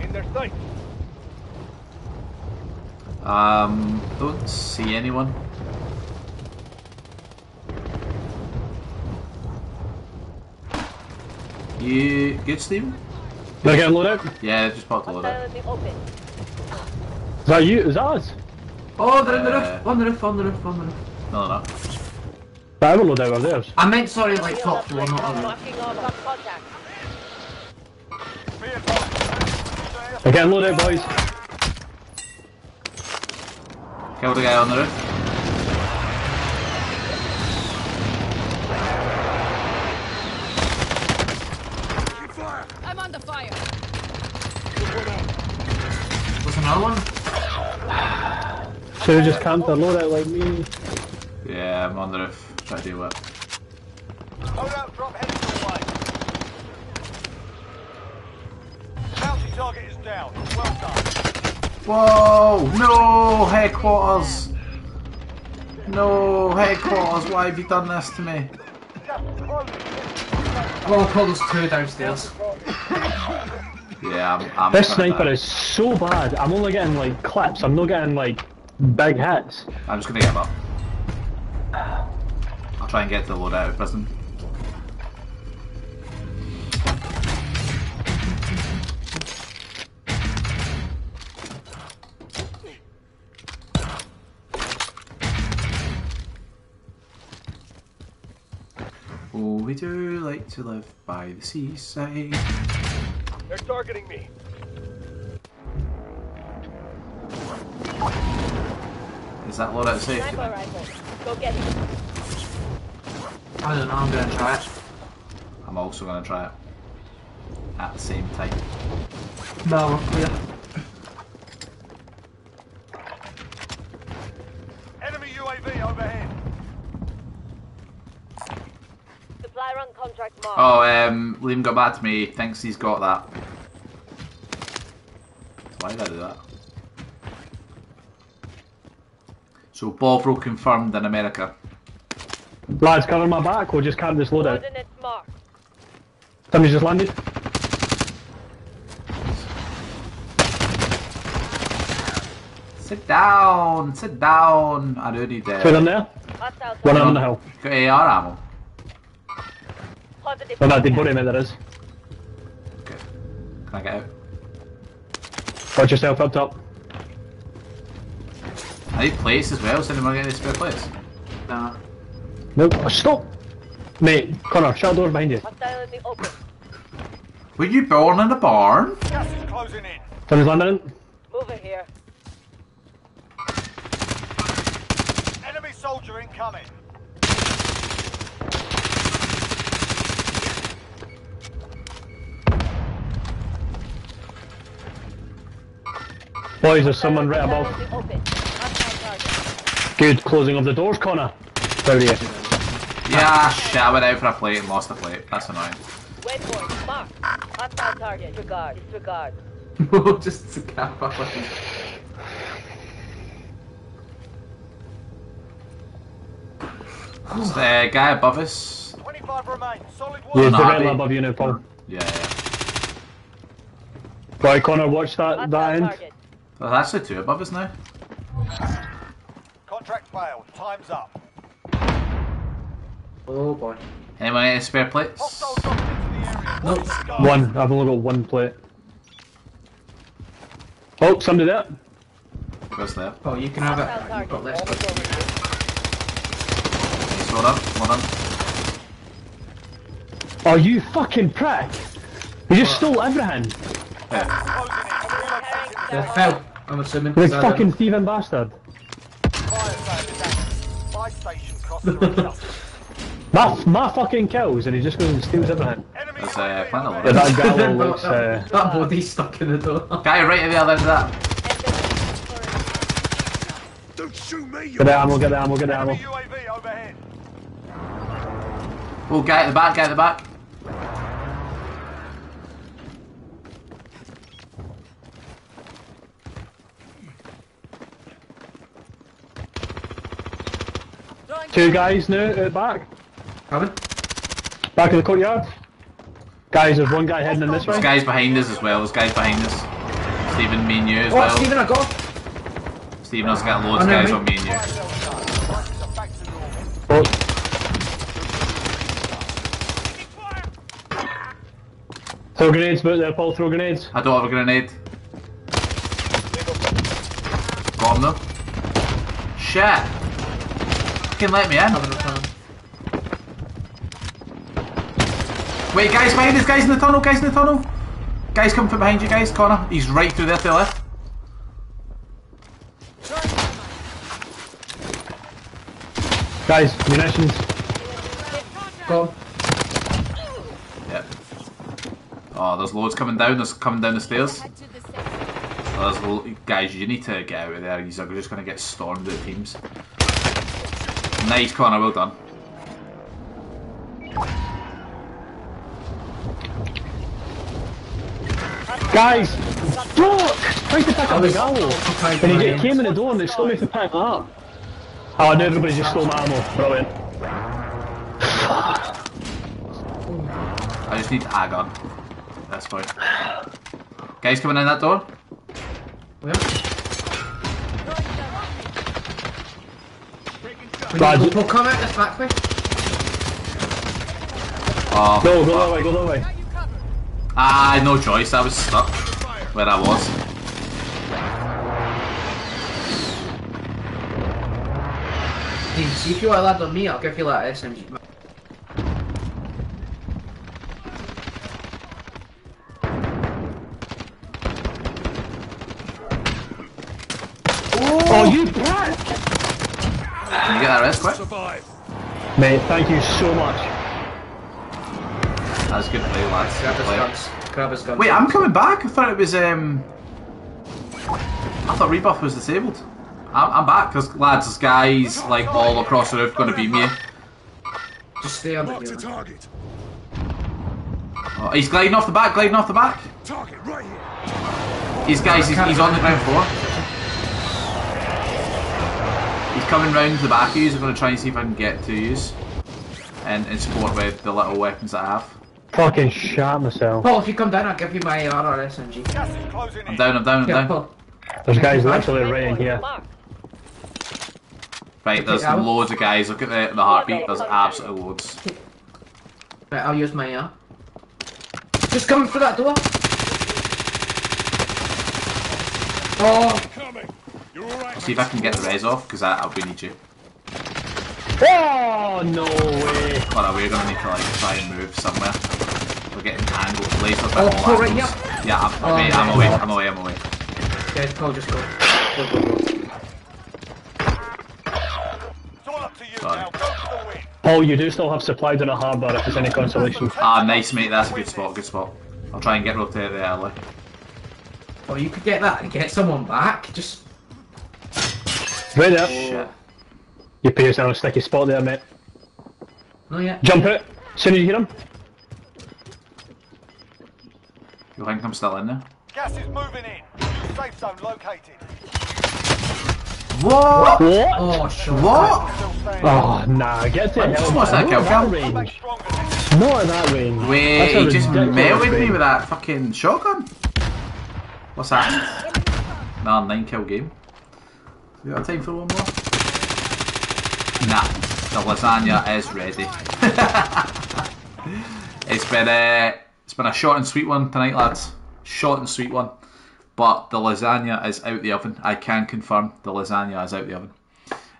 In their sight. Um, don't see anyone. You good, Stephen? They're getting loaded out. Is Yeah, just popped a load Hostile out. in the open. That you? Is that us? Oh, they're in the roof. On the roof, on the roof, on the roof. No, no. But I will load out of theirs. I meant sorry, like top floor, not operator other. marking off on contact. Be advised. We're getting loaded out, boys. Killed a guy on the roof. Should have just camped a loadout like me. Yeah, I'm on the roof. Try to deal with it. Loadout drop heading your way. Bounty target is down. Well done. Whoa! No! Headquarters! No! Headquarters, why have you done this to me? Just close it. Well, I'll call those two downstairs. Yeah, I'm. I'm This sniper die. is so bad. I'm only getting like clips. I'm not getting like big hats. I'm just gonna give up. I'll try and get the the loadout of prison. Oh, we do like to live by the seaside. They're targeting me. Is that loadout safe? Sniper rifle. Go get it. I don't know, I'm gonna try it. I'm also gonna try it at the same time. No, we're clear. Enemy UAV overhead. Supply run contract marked. Oh, um, Liam got back to me. He thinks he's got that. Why did I do that? So Bovril confirmed in America. Lads, cover my back. We'll just camp this loadout. Coordinates marked. Somebody just landed. Sit down, sit down. I do need Two of uh, there. One target. on the hill. got AR ammo. Positive Oh, no, dead contact. body mate there is. Okay. Can I get out? Watch yourself up top. I need plates as well. Does anyone get any spare plates? Nah. Nope. Oh, stop! Mate, Connor, shut the doors behind you. Hostile in the open. Were you born in a barn? Gas is closing in. Somebody's landing. Over here. Enemy soldier incoming. Boys, there's someone right Hostile above. in the open. Hostile target. Good closing of the doors, Connor. There he is. Yeah, shit. I went out for a plate and lost the plate. That's annoying. Waypoint marked. Hostile target. Disregard. Disregard. [LAUGHS] just to cap up. There's the guy above us. 25 remain. Solid Yeah, work. the red above you now, Paul. Yeah, yeah. Right, Connor, watch that, that Hostile end. target. There's actually two above us now. Contract failed. Time's up. Oh boy. Anyone any spare plates? Hostile dropping into the area. Nope. Ready to go. One. I've only got one plate. Oh, somebody there. Where's there? Oh, you can have it. You've got less. Almost over. Nice, well done, well done. Oh, you fucking prick! You just stole everything. Yeah. Closing in. They fell, I'm assuming. You 'cause I fucking don't- thieving bastard. My, my fucking kills, and he just goes and steals everything. Enemy There's uh, UAV plenty of overhead. Yeah, loadout. that gallo [LAUGHS] looks. that, Uh, that body's stuck in the door. Guy right at the other end of that. get the ammo, get the ammo, get the ammo. Enemy UAV overhead. Oh, guy at the back, guy at the back. Two guys now at the back. Coming? Back in the courtyard. Guys, there's one guy heading in this There's way. guys behind us as well. There's guys behind us. Stephen, me and you as Oh, well. Stephen, I got. Stephen has got loads of guys me. on me and you. Fire sale done. Prices are back. Oh, throw grenades about there, Paul. Throw grenades. I don't have a grenade. Got him though. Shit fucking let me in. Wait, guys behind us, guys in the tunnel, guys in the tunnel. Guys coming from behind you, guys, Connor. He's right through there to the left. Guys, munitions. Go. Yep. Oh, there's loads coming down. There's coming down the stairs. Oh, there's guys, you need to get out of there. He's just going to get stormed at teams. Nice, corner, Well done. Guys! Fuck! Trying to pick up the was gallows. And he by get, him. came in the door and they still made to pick that up. Oh, no, everybody just stole my ammo. Brilliant. I just need a gun. That's fine. Guys coming in that door. Where? Lads, We'll come out this back way. Oh, go, go that way, go that way. Got you ah, no choice. I was stuck where I was. Dude, see if you want to land on me, I'll give you that SMG. Oh, you brat! Can you get that rest quick? Mate, thank you so much. That's good play, lads. Grab Good his play. guns. Grab his guns. Wait, I'm coming back. I thought it was. um... I thought rebuff was disabled. I'm, I'm back. There's lads, there's guys like all across the roof going to beat me. Just stay on the Marked a target. Oh, he's gliding off the back. Gliding off the back. Target right here. He's guys. He's, he's on the ground floor. He's coming round the back of you. I'm going to try and see if I can get to you. And, and support with the little weapons that I have. Fucking shot myself. Paul, if you come down, I'll give you my RR SMG. Gas is closing I'm down. I'm down. I'm down. Paul. There's guys literally right in here. Right, there's Okay, loads of guys. Look at the, the heartbeat. There's absolutely loads. Right, I'll use my AR. Just coming through that door. Oh, You're. See if I can get the res off because I, I we need you. Oh, no way. But we're gonna need to like try and move somewhere. We're getting tangled places. with Oh, all right angles. Yeah, I'm, Oh, mate, I'm away. I'm away. I'm away. guys, Paul, just go. Go, go, go. It's all up to you Sorry. now. Go for the win. Paul, you do still have supplies down a harbour if there's any consolation. Ah, nice, mate. That's a good spot. Good spot. I'll try and get rotated early. Oh, you could get that and get someone back. Just Right there. Shit. You put yourself in a sticky spot there, mate. no, yeah. Jump out. As soon as you hear him. You think I'm still in there? Gas is moving in. Safe zone located. What? What? Oh, sure. What? Oh, nah, get to hell. What's that, kill cam? that Back range. Not at that range. Wait, That's he just ridiculous melted me with that fucking shotgun. What's that? Nah, nine kill game. You got time for one more? Nah, the lasagna is ready. [LAUGHS] it's been a it's been a short and sweet one tonight, lads. Short and sweet one. But the lasagna is out the oven. I can confirm the lasagna is out the oven.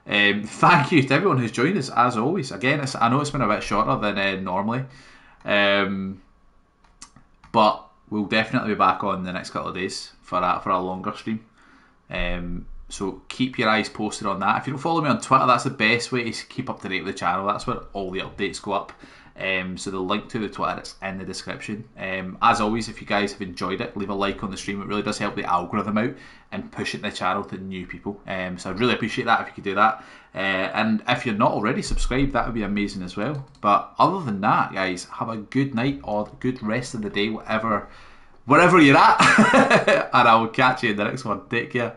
Um, [LAUGHS] thank you to everyone who's joined us as always. Again, I know it's been a bit shorter than uh, normally, um, but we'll definitely be back on the next couple of days for a, for a longer stream. Um, so keep your eyes posted on that. If you don't follow me on Twitter, that's the best way to keep up to date with the channel. That's where all the updates go up. Um, so the link to the Twitter is in the description. Um, as always, if you guys have enjoyed it, leave a like on the stream. It really does help the algorithm out and pushing the channel to new people. Um, so I'd really appreciate that if you could do that. Uh, and if you're not already subscribed, that would be amazing as well. But other than that, guys, have a good night or good rest of the day, whatever, wherever you're at. [LAUGHS] and I will catch you in the next one. Take care.